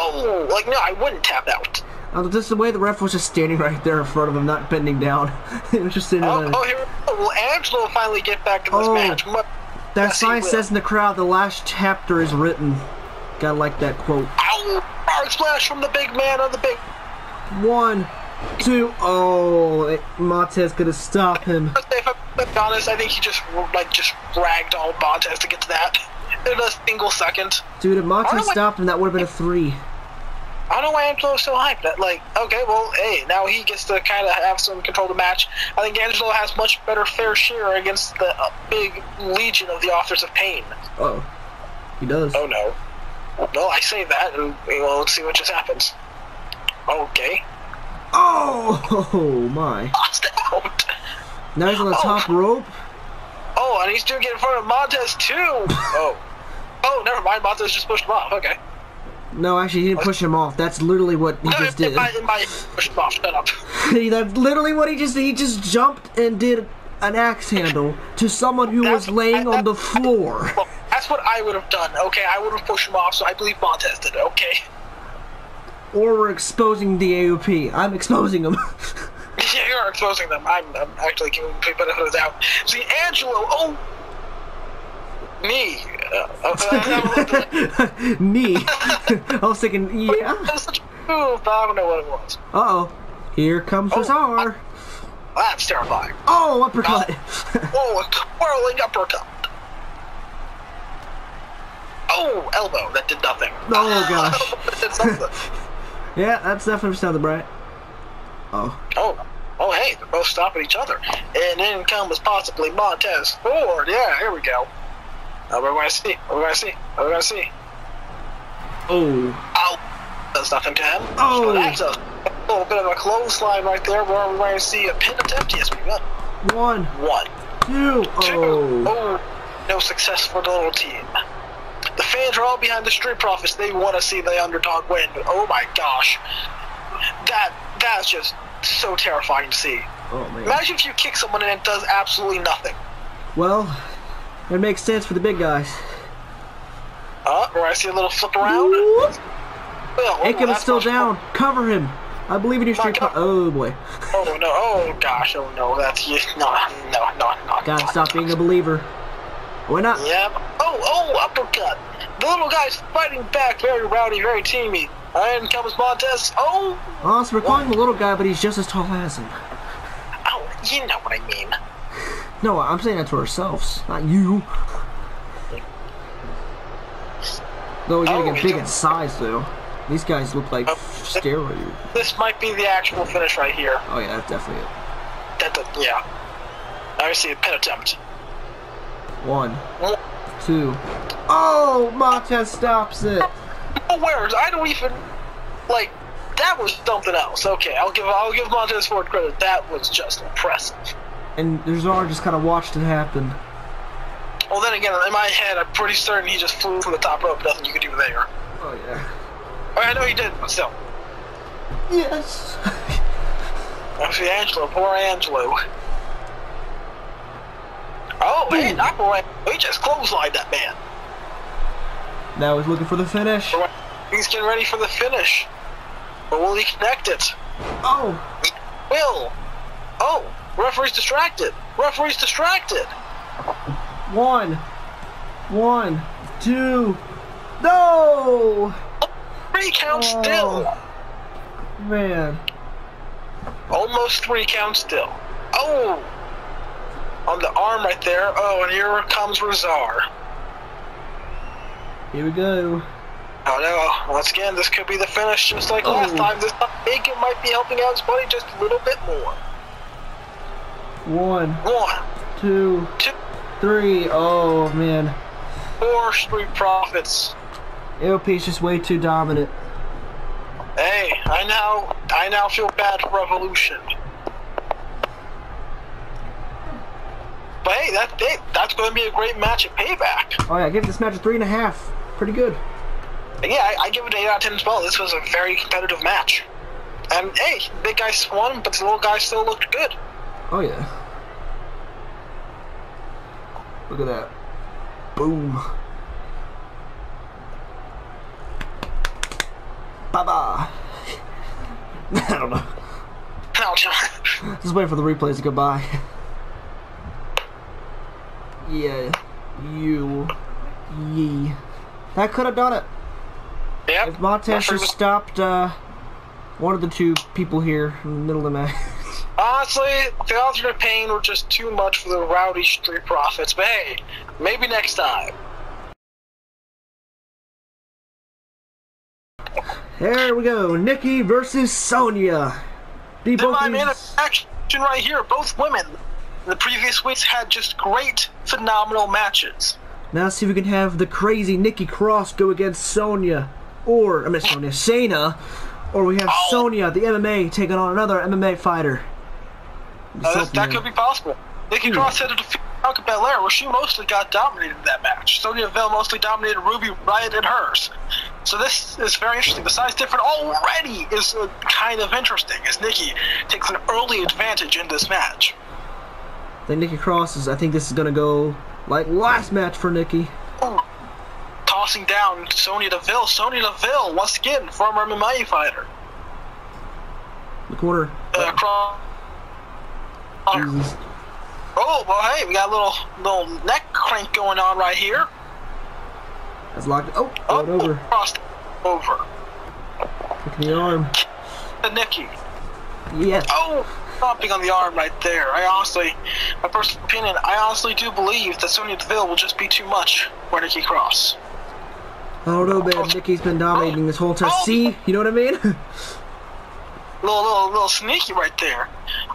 S1: Oh, like no, I wouldn't tap out.
S2: Uh, this is the way the ref was just standing right there in front of him, not bending down. he was just sitting
S1: Oh,
S2: there.
S1: oh here, oh, will Angelo finally get back in this
S2: Oh.
S1: match?
S2: That
S1: yes,
S2: sign says in the crowd, the last chapter is written. Gotta like that quote.
S1: Ow! Hard splash from the big man on the big.
S2: One, two, oh, Montez could have stopped him.
S1: If I'm honest, I think he just like just dragged all Montez to get to that in a single second.
S2: Dude, if Montez stopped him, that would have been a three.
S1: I don't know why Angelo's so hyped. That like, okay, well, hey, now he gets to kind of have some control of the match. I think Angelo has much better fair share against the uh, big legion of the authors of pain.
S2: Oh, he does.
S1: Oh no. Well, I say that, and well, let's see what just happens. Okay.
S2: Oh, oh my.
S1: Lost out.
S2: Now he's on the
S1: Oh.
S2: top rope.
S1: Oh, and he's doing it in front of Montez too. Oh. Oh, never mind. Montez just pushed him off. Okay.
S2: No, actually, he didn't push him off. That's literally what he
S1: No,
S2: just did.
S1: it might, it might push him off. Shut up.
S2: That's literally what he just did. He just jumped and did an axe handle to someone who was laying on the floor.
S1: That's what I would have done. Okay, I would have pushed him off. So I believe Montez did it. Okay.
S2: Or we're exposing the AOP. I'm exposing him.
S1: Yeah, you're exposing them. I'm, I'm actually giving the benefit of the doubt. See, Angelo. Oh. Me. Uh, uh, uh,
S2: Me. I was thinking, yeah.
S1: that was such a move, but I don't know what it was.
S2: Uh oh. Here comes
S1: Oh,
S2: Cesar.
S1: That's terrifying.
S2: Oh, uppercut.
S1: Oh, a twirling uppercut. Oh, elbow. That did nothing.
S2: Oh, gosh.
S1: that did something.
S2: yeah, that's definitely sounded right. Oh.
S1: Oh, oh, hey, they're both stopping each other. And in comes possibly Montez Ford. Yeah, here we go. Uh, we're going to see. We're going to see. We're going to see.
S2: Oh.
S1: Oh, does nothing to him.
S2: Oh.
S1: So that's a little bit of a clothesline right there where we're going to see a pin attempt. Yes, we got
S2: One,
S1: one.
S2: two.
S1: Two.
S2: Oh.
S1: Oh, no success for the little team. Fans are all behind the Street Profits. They want to see the underdog win. But oh my gosh, that that's just so terrifying to see.
S2: Oh, man.
S1: Imagine if you kick someone and it does absolutely nothing.
S2: Well, it makes sense for the big guys.
S1: Uh, where I see a little flip around.
S2: Whoop.
S1: Well,
S2: Aiken is still down. Cover him. I believe in your street. Oh boy.
S1: Oh no! Oh gosh! Oh no! That's you. No! No! No! No!
S2: Gotta stop being a believer. Why not?
S1: Yep. Oh! Oh! Uppercut. The little guy's fighting back, very rowdy, very teamy. And comes Montez. Oh!
S2: Oh, so we're calling him a little guy, but he's just as tall as him.
S1: Oh! You know what I mean.
S2: No, I'm saying that to ourselves, not you. Though he's gonna
S1: Oh,
S2: get
S1: he's
S2: big in size, though. These guys look like
S1: Oh.
S2: steroid.
S1: This might be the actual finish right here.
S2: Oh yeah, that's definitely it.
S1: That, that yeah. I see a pin attempt.
S2: One, two. Oh, Montez stops it.
S1: Oh, where? I don't even like. That was something else. Okay, I'll give I'll give Montez Ford credit. That was just impressive.
S2: And Zar just kind of watched it happen.
S1: Well, then again, in my head, I'm pretty certain he just flew from the top rope. Nothing you could do there.
S2: Oh yeah.
S1: Oh, I know he did, but still.
S2: Yes.
S1: Actually, Angelo, poor Angelo. Oh, man, Angelo. He just clotheslined that man.
S2: now he's looking for the finish.
S1: He's getting ready for the finish. But will he connect it?
S2: Oh.
S1: Will. Oh, referee's distracted. Referee's distracted.
S2: One. One. Two. No!
S1: Three counts
S2: Oh.
S1: still.
S2: Man.
S1: Almost three counts still. Oh! On the arm right there. Oh, and here comes Rezar.
S2: Here we go.
S1: Oh no, once again, this could be the finish just like last
S2: Oh.
S1: time. This time, Bacon might be helping out his buddy just a little bit more.
S2: One,
S1: One,
S2: two,
S1: two,
S2: three. Oh man.
S1: four Street Profits.
S2: AOP's just way too dominant.
S1: Hey, I now, I now feel bad for Revolution. But hey, that, hey, that's going to be a great match at Payback.
S2: Oh yeah, I give this match a three and a half. Pretty good.
S1: And yeah, I, I give it an 8 out of 10 as well. This was a very competitive match. And hey, big guy won, but the little guy still looked good.
S2: Oh yeah. Look at that. Boom. Bye bye. I don't know.
S1: Now,
S2: Just wait for the replays to go by. yeah. You. Ye. That could have done it.
S1: yep.
S2: If just
S1: was-
S2: stopped uh, one of the two people here in the middle of the match.
S1: Honestly, the Authors of Pain were just too much for the rowdy street profits. But hey, maybe next time.
S2: There we go. Nikki versus Sonya.
S1: Then
S2: both
S1: my
S2: these-
S1: man of action right here, both women. The previous weeks had just great, phenomenal matches.
S2: Now see if we can have the crazy Nikki Cross go against Sonya. Or, I mean Sonya, Shayna. Or we have
S1: Oh.
S2: Sonya, the MMA, taking on another MMA fighter.
S1: Uh, that,
S2: Something
S1: that
S2: there.
S1: could be possible. Nikki. Cross had to defeat Bianca Belair, where she mostly got dominated in that match. Sonya Deville mostly dominated Ruby Riot in hers. So this is very interesting. The size difference already is uh, kind of interesting, as Nikki takes an early advantage in this match.
S2: I think Nikki Cross is, I think this is going to go like last match for Nikki.
S1: Ooh. Tossing down Sonya Deville. Sonya Deville, once again, former MMA fighter.
S2: The corner.
S1: Uh, cross.
S2: Jesus.
S1: Oh, well, hey, we got a little little neck crank going on right here.
S2: That's locked. Oh,
S1: Oh,
S2: over.
S1: crossed over.
S2: Kicking the arm.
S1: The Nikki.
S2: Yes.
S1: Oh, stomping on the arm right there. I honestly, my personal opinion, I honestly do believe that Sonya Deville will just be too much for Nikki Cross.
S2: I don't know, man. Nikki's been dominating this whole time.
S1: Oh. oh.
S2: See? You know what I mean?
S1: Little, little, little sneaky right there.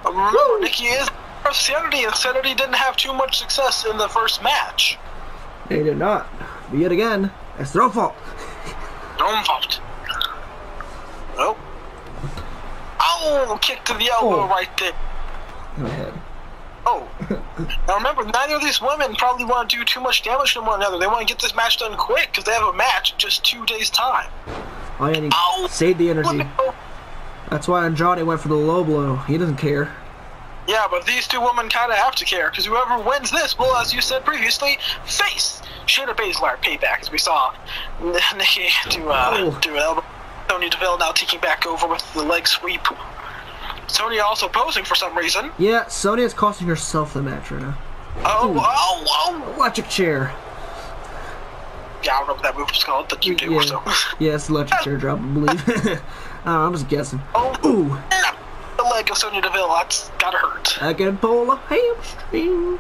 S1: Remember, Nikki is Sanity, and Sanity didn't have too much success in the first match.
S2: they did not. But yet again, it's their own fault.
S1: Don't fault. Oh. Oh, kick to the elbow
S2: Oh.
S1: right there.
S2: Go ahead.
S1: Oh. now remember, neither of these women probably want to do too much damage to one another. They want to get this match done quick because they have a match in just two days' time.
S2: Oh, and he
S1: Ow!
S2: saved the energy. That's why Andrade went for the low blow. He doesn't care.
S1: Yeah, but these two women kind of have to care because whoever wins this will, as you said previously, face Shayna Baszler Payback, as we saw Nikki do uh,
S2: Oh.
S1: do an elbow. Sonya Deville now taking back over with the leg sweep. Tony also posing for some reason.
S2: Yeah, Sonya's costing herself the match right now.
S1: Oh, oh, oh!
S2: Electric chair.
S1: Yeah, I don't know what that move was called, but you do.
S2: Yeah,
S1: So.
S2: yeah it's electric chair drop, I believe. I don't know, I'm just guessing.
S1: Oh,
S2: Ooh,
S1: the leg of Sonya Deville. That's gotta hurt.
S2: I can pull a hamstring.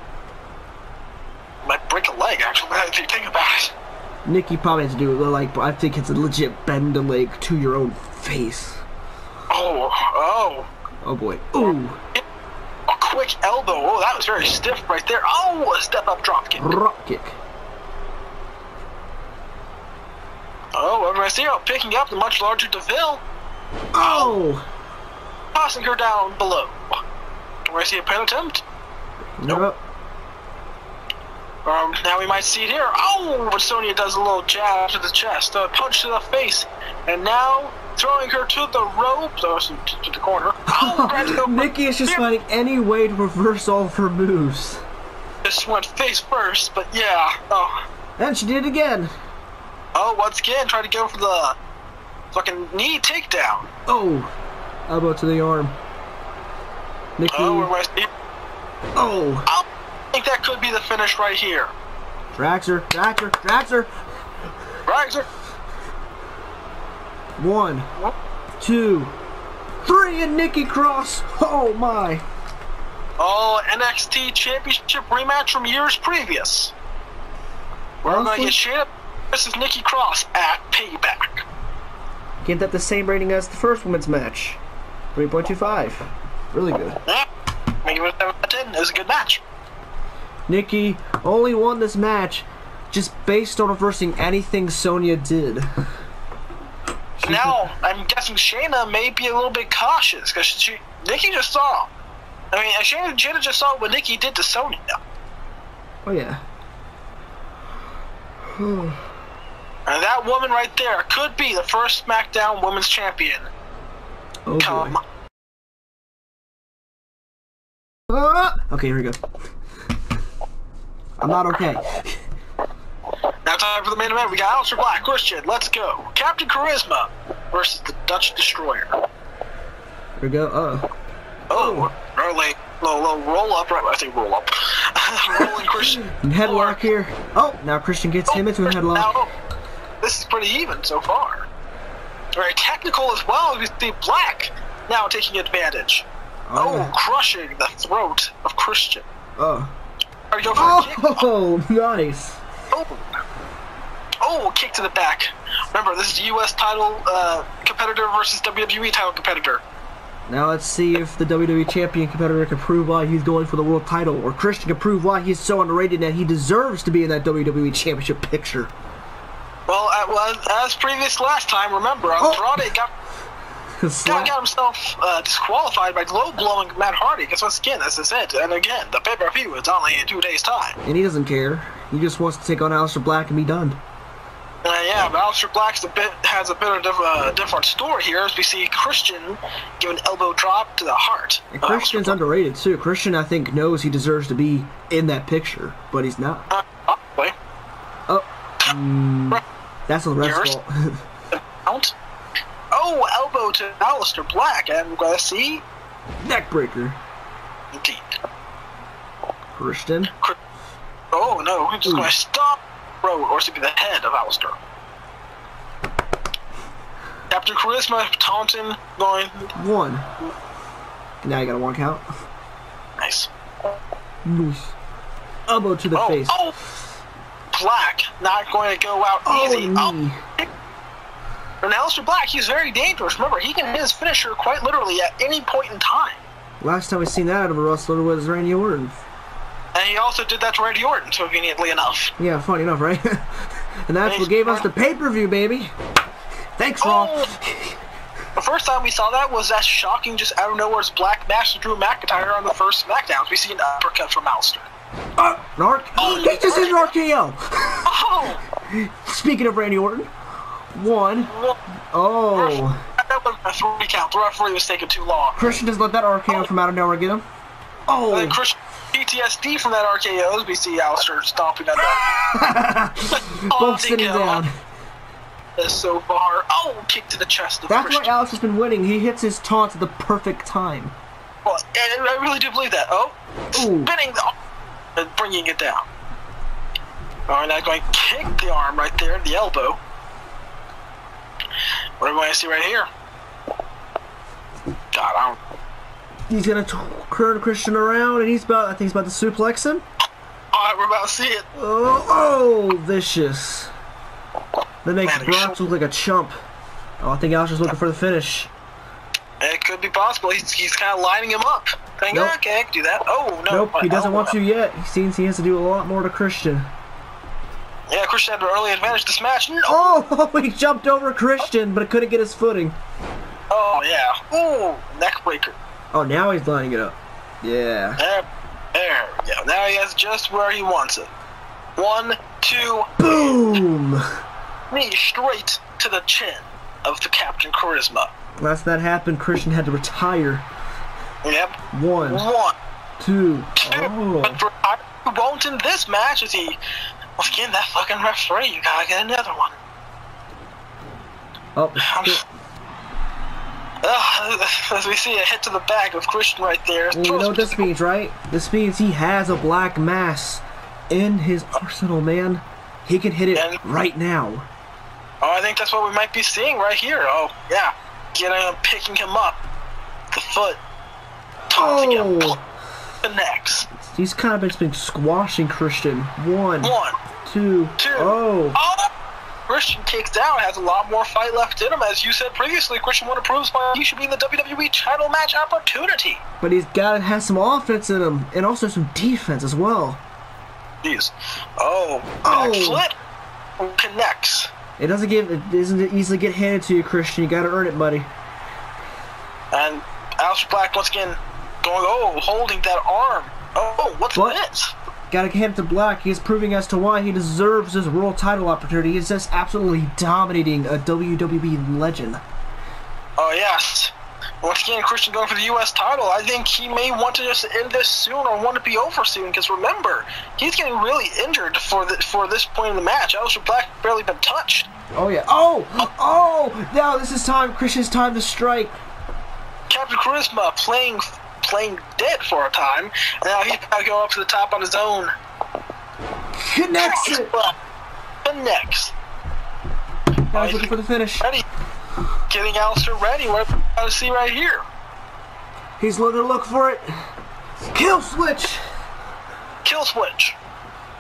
S1: Might break a leg, actually. If you think about it.
S2: Nikki probably has to do it, like, but I think it's a legit bend a leg to your own face.
S1: Oh, oh.
S2: Oh boy. Ooh,
S1: A quick elbow. Oh, that was very stiff right there. Oh, a step up drop kick.
S2: Drop kick.
S1: Oh, and Mysterio oh, picking up the much larger Deville,
S2: Oh!
S1: tossing her down below. Do I see a pen attempt?
S2: Nope.
S1: Um, now we might see it here. Oh, but Sonya does a little jab to the chest, a punch to the face, and now throwing her to the ropes, oh, to, the corner. Oh, trying to go for-
S2: Nikki is just
S1: Here.
S2: finding any way to reverse all of her moves.
S1: This went face first, but yeah. Oh,
S2: And she did it again.
S1: oh, once again, trying to go for the fucking knee takedown.
S2: Oh! Elbow to the arm. Nikki.
S1: Oh, we're going to.
S2: Oh,
S1: I think that could be the finish right here.
S2: drags her, drags her, drags her.
S1: Right, sir.
S2: One, two, three, and Nikki Cross. Oh my.
S1: Oh, NXT Championship rematch from years previous. We're going to get Shayna versus Nikki Cross at Payback.
S2: Give that the same rating as the first women's match. 3.25. Really good.
S1: Yeah, make it a 7 10. It was a good match.
S2: Nikki only won this match just based on reversing anything Sonya did.
S1: Now, I'm guessing Shayna may be a little bit cautious because she, Nikki just saw. I mean, Shayna, Shayna just saw what Nikki did to Sonya.
S2: Oh yeah.
S1: And that woman right there could be the first SmackDown Women's Champion.
S2: Oh
S1: Come.
S2: boy. Ah! Okay, here we go. I'm not okay.
S1: Now, time for the main event. We got Aleister Black, Christian. Let's go. Captain Charisma versus the Dutch Destroyer.
S2: Here we go. Uh.
S1: Oh, early, low, low roll up. Right, I think roll up. Rolling Christian.
S2: Headlock here. Oh, now Christian gets him into a headlock.
S1: Now, this is pretty even so far. Very technical as well. We see Black now taking advantage. Oh,
S2: yeah.
S1: crushing the throat of Christian.
S2: Oh.
S1: Are you go for a kick?
S2: Oh, nice.
S1: Oh. Oh, kick to the back. Remember, this is U.S. title uh, competitor versus WWE title competitor.
S2: Now let's see if the WWE Champion competitor can prove why he's going for the world title, or Christian can prove why he's so underrated that he deserves to be in that WWE Championship picture.
S1: Well, as previous last time, remember,
S2: Oh.
S1: Andrade got, got,
S2: Slap.
S1: got himself uh, disqualified by low blowing Matt Hardy. Because once again, as I said, and again, the pay per view is only in two days' time.
S2: And he doesn't care. He just wants to take on Aleister Black and be done.
S1: Uh, yeah, but Aleister Black's a bit has a bit of a uh, different story here, as we see Christian give an elbow drop to the heart.
S2: And Christian's underrated too. Christian, I think, knows he deserves to be in that picture, but he's not.
S1: Black. Uh, probably.
S2: Oh, mm, that's on the ref's fault.
S1: Oh, elbow to Aleister Black, and we're gonna see
S2: Neckbreaker.
S1: indeed.
S2: Christian.
S1: Oh no, he's just
S2: Ooh.
S1: gonna stop road or to be the head of Aleister. Captain Charisma, Taunton, going
S2: One. Now you got a one count.
S1: nice.
S2: Nice. Elbow to the
S1: Oh,
S2: face.
S1: oh, Black not going to go out
S2: Oh,
S1: easy.
S2: knee.
S1: Oh, and Aleister Black, he's very dangerous. Remember, he can hit his finisher quite literally at any point in time.
S2: Last time we seen that out of a wrestler was Randy Orton.
S1: And he also did that to Randy Orton, conveniently enough.
S2: Yeah, funny enough, right? and that's what gave us the pay-per-view, baby. Thanks, Raw.
S1: Oh, the first time we saw that was that shocking, just out of nowhere's Black Mass to Drew McIntyre on the first SmackDown. We see an uppercut from Aleister.
S2: Uh, an
S1: Oh,
S2: he just did an RKO.
S1: Oh!
S2: Speaking of Randy Orton, one. Oh,
S1: that was a three count. The referee was taking too long.
S2: Christian just let that RKO from out of nowhere get him.
S1: Oh. And
S2: Oh,
S1: Chris PTSD from that RKO as we see Aleister stomping on that.
S2: both sitting down.
S1: So far. Oh, kick to the chest of
S2: That's why
S1: Christian.
S2: Alex has been winning. He hits his taunt at the perfect time.
S1: Well, and I really do believe that. Oh,
S2: Ooh.
S1: spinning the and bringing it down. All right, now going to kick the arm right there, the elbow. What are we going to see right here? God, I don't.
S2: He's gonna turn Christian around, and he's about. I think he's about to suplex him.
S1: All right, we're about to see it.
S2: Oh, oh vicious. That makes
S1: Man,
S2: Brock look like a chump. Oh, I think Aleister's looking for the finish.
S1: It could be possible. He's, he's kind of lining him up. Thinking,
S2: Nope.
S1: okay, I can do that. Oh, no.
S2: Nope, he doesn't oh, want
S1: elbow.
S2: to yet. He seems he has to do a lot more to Christian.
S1: Yeah, Christian had an early advantage this match. No.
S2: Oh, he jumped over Christian, but couldn't get his footing.
S1: Oh, yeah. Ooh, neck breaker.
S2: Oh, now he's lining it up. Yeah.
S1: There, there we go. Now he has just where he wants it. One, two,
S2: Boom!
S1: knee straight to the chin of the Captain Charisma.
S2: Last that happened, Christian had to retire.
S1: Yep.
S2: One,
S1: One,
S2: two.
S1: two.
S2: Oh.
S1: But won't in this match as he. Again, that fucking referee, you gotta get another one.
S2: Oh,
S1: Uh, as we see a hit to the back of Christian right there.
S2: Well, you know what this means, right? This means he has a black mass in his arsenal, man. He can hit it
S1: And-
S2: right now.
S1: Oh, I think that's what we might be seeing right here. Oh, yeah. Getting him, picking him up. The foot. Tossing.
S2: Oh!
S1: Connects.
S2: He's kind of been, been squashing Christian. One,
S1: One.
S2: two,
S1: Two.
S2: oh.
S1: Oh! Christian kicks down, has a lot more fight left in him. As you said previously, Christian want to prove why he should be in the WWE title match opportunity.
S2: But he's got to have some offense in him and also some defense as well.
S1: Jeez. Oh,
S2: Oh.
S1: backflip. Connects.
S2: It doesn't give it doesn't easily get handed to you, Christian. You got to earn it, buddy.
S1: And Aleister Black once again going, oh, holding that arm. Oh, what's
S2: What?
S1: this?
S2: Got to hand it to Black. He is proving as to why he deserves this world title opportunity. He's just absolutely dominating a WWE legend.
S1: Oh, yes. Once again, Christian going for the U.S. title. I think he may want to just end this soon or want to be over soon. Because remember, he's getting really injured for the, for this point in the match. Aleister Black barely been touched.
S2: Oh yeah. Oh, oh! Now this is time. Christian's time to strike.
S1: Captain Charisma playing playing dead for a time. And now he's got to go up to the top on his own.
S2: Connects it.
S1: Connects.
S2: Now he's looking for the finish.
S1: Ready. Getting Aleister ready. About to see right here.
S2: He's looking to look for it. Kill switch.
S1: Kill switch.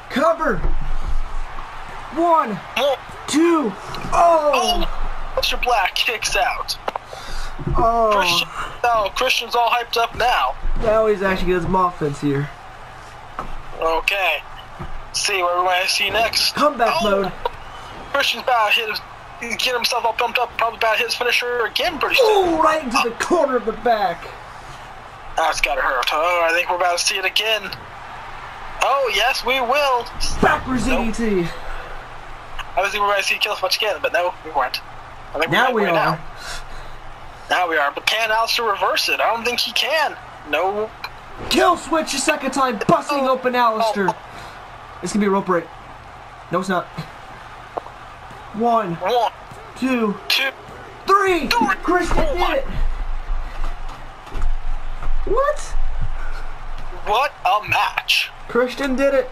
S2: Cover. One,
S1: One.
S2: two. Oh.
S1: Oh! Mr. Black kicks out.
S2: Oh.
S1: Christian, oh, Christian's all hyped up now.
S2: Now he's actually getting some offense here.
S1: Okay. See what we're going to see next.
S2: Comeback
S1: Oh!
S2: mode.
S1: Christian's about to hit his, get himself all pumped up, probably about to hit his finisher again pretty soon.
S2: Oh, right into the corner of the back.
S1: That's gotta hurt. Oh, I think we're about to see it again. Oh, yes, we will.
S2: Backwards
S1: Nope.
S2: DDT.
S1: I was thinking we were going to see Kill Switch again, but no, we weren't. I think
S2: Now
S1: we're
S2: we
S1: right
S2: are.
S1: Now. Now we are. But can Aleister reverse it? I don't think he can. No.
S2: Kill switch a second time, busting
S1: Oh.
S2: open Aleister.
S1: Oh.
S2: It's gonna be a rope break. No, it's not. One,
S1: One,
S2: two,
S1: two.
S2: three.
S1: It.
S2: Christian
S1: Oh
S2: did it. What?
S1: What a match.
S2: Christian did it.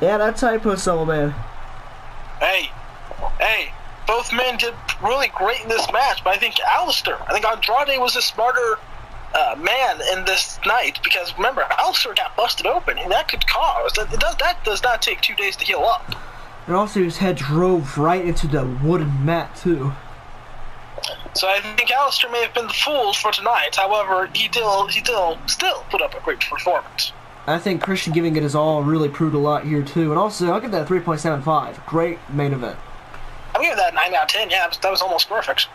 S2: Yeah, that's how you put someone, man.
S1: Hey, hey, both men did really great in this match, but I think Aleister, I think Andrade was a smarter uh, man in this night because remember, Aleister got busted open, and that could cause that does that does not take two days to heal up.
S2: And also, his head drove right into the wooden mat too.
S1: So I think Aleister may have been the fool for tonight. However, he still he still still put up a great performance.
S2: I think Christian giving it his all really proved a lot here too. And also, I'll give that a 3.75. Great main event.
S1: I'm giving that nine out of ten. Yeah, that was, that was almost perfect.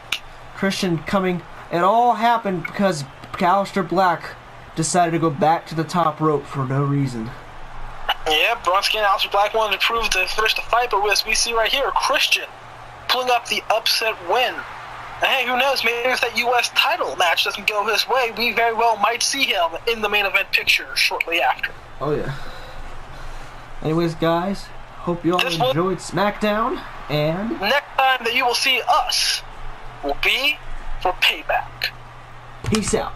S2: Christian coming. It all happened because Aleister Black decided to go back to the top rope for no reason.
S1: Yeah, once again, Aleister Black wanted to prove to finish the fight, but as we see right here, Christian pulling up the upset win. And hey, who knows? Maybe if that U.S. title match doesn't go his way, we very well might see him in the main event picture shortly after.
S2: Oh yeah. Anyways, guys, hope you all
S1: This
S2: enjoyed SmackDown, and
S1: Next time that you will see us will be for payback.
S2: peace out.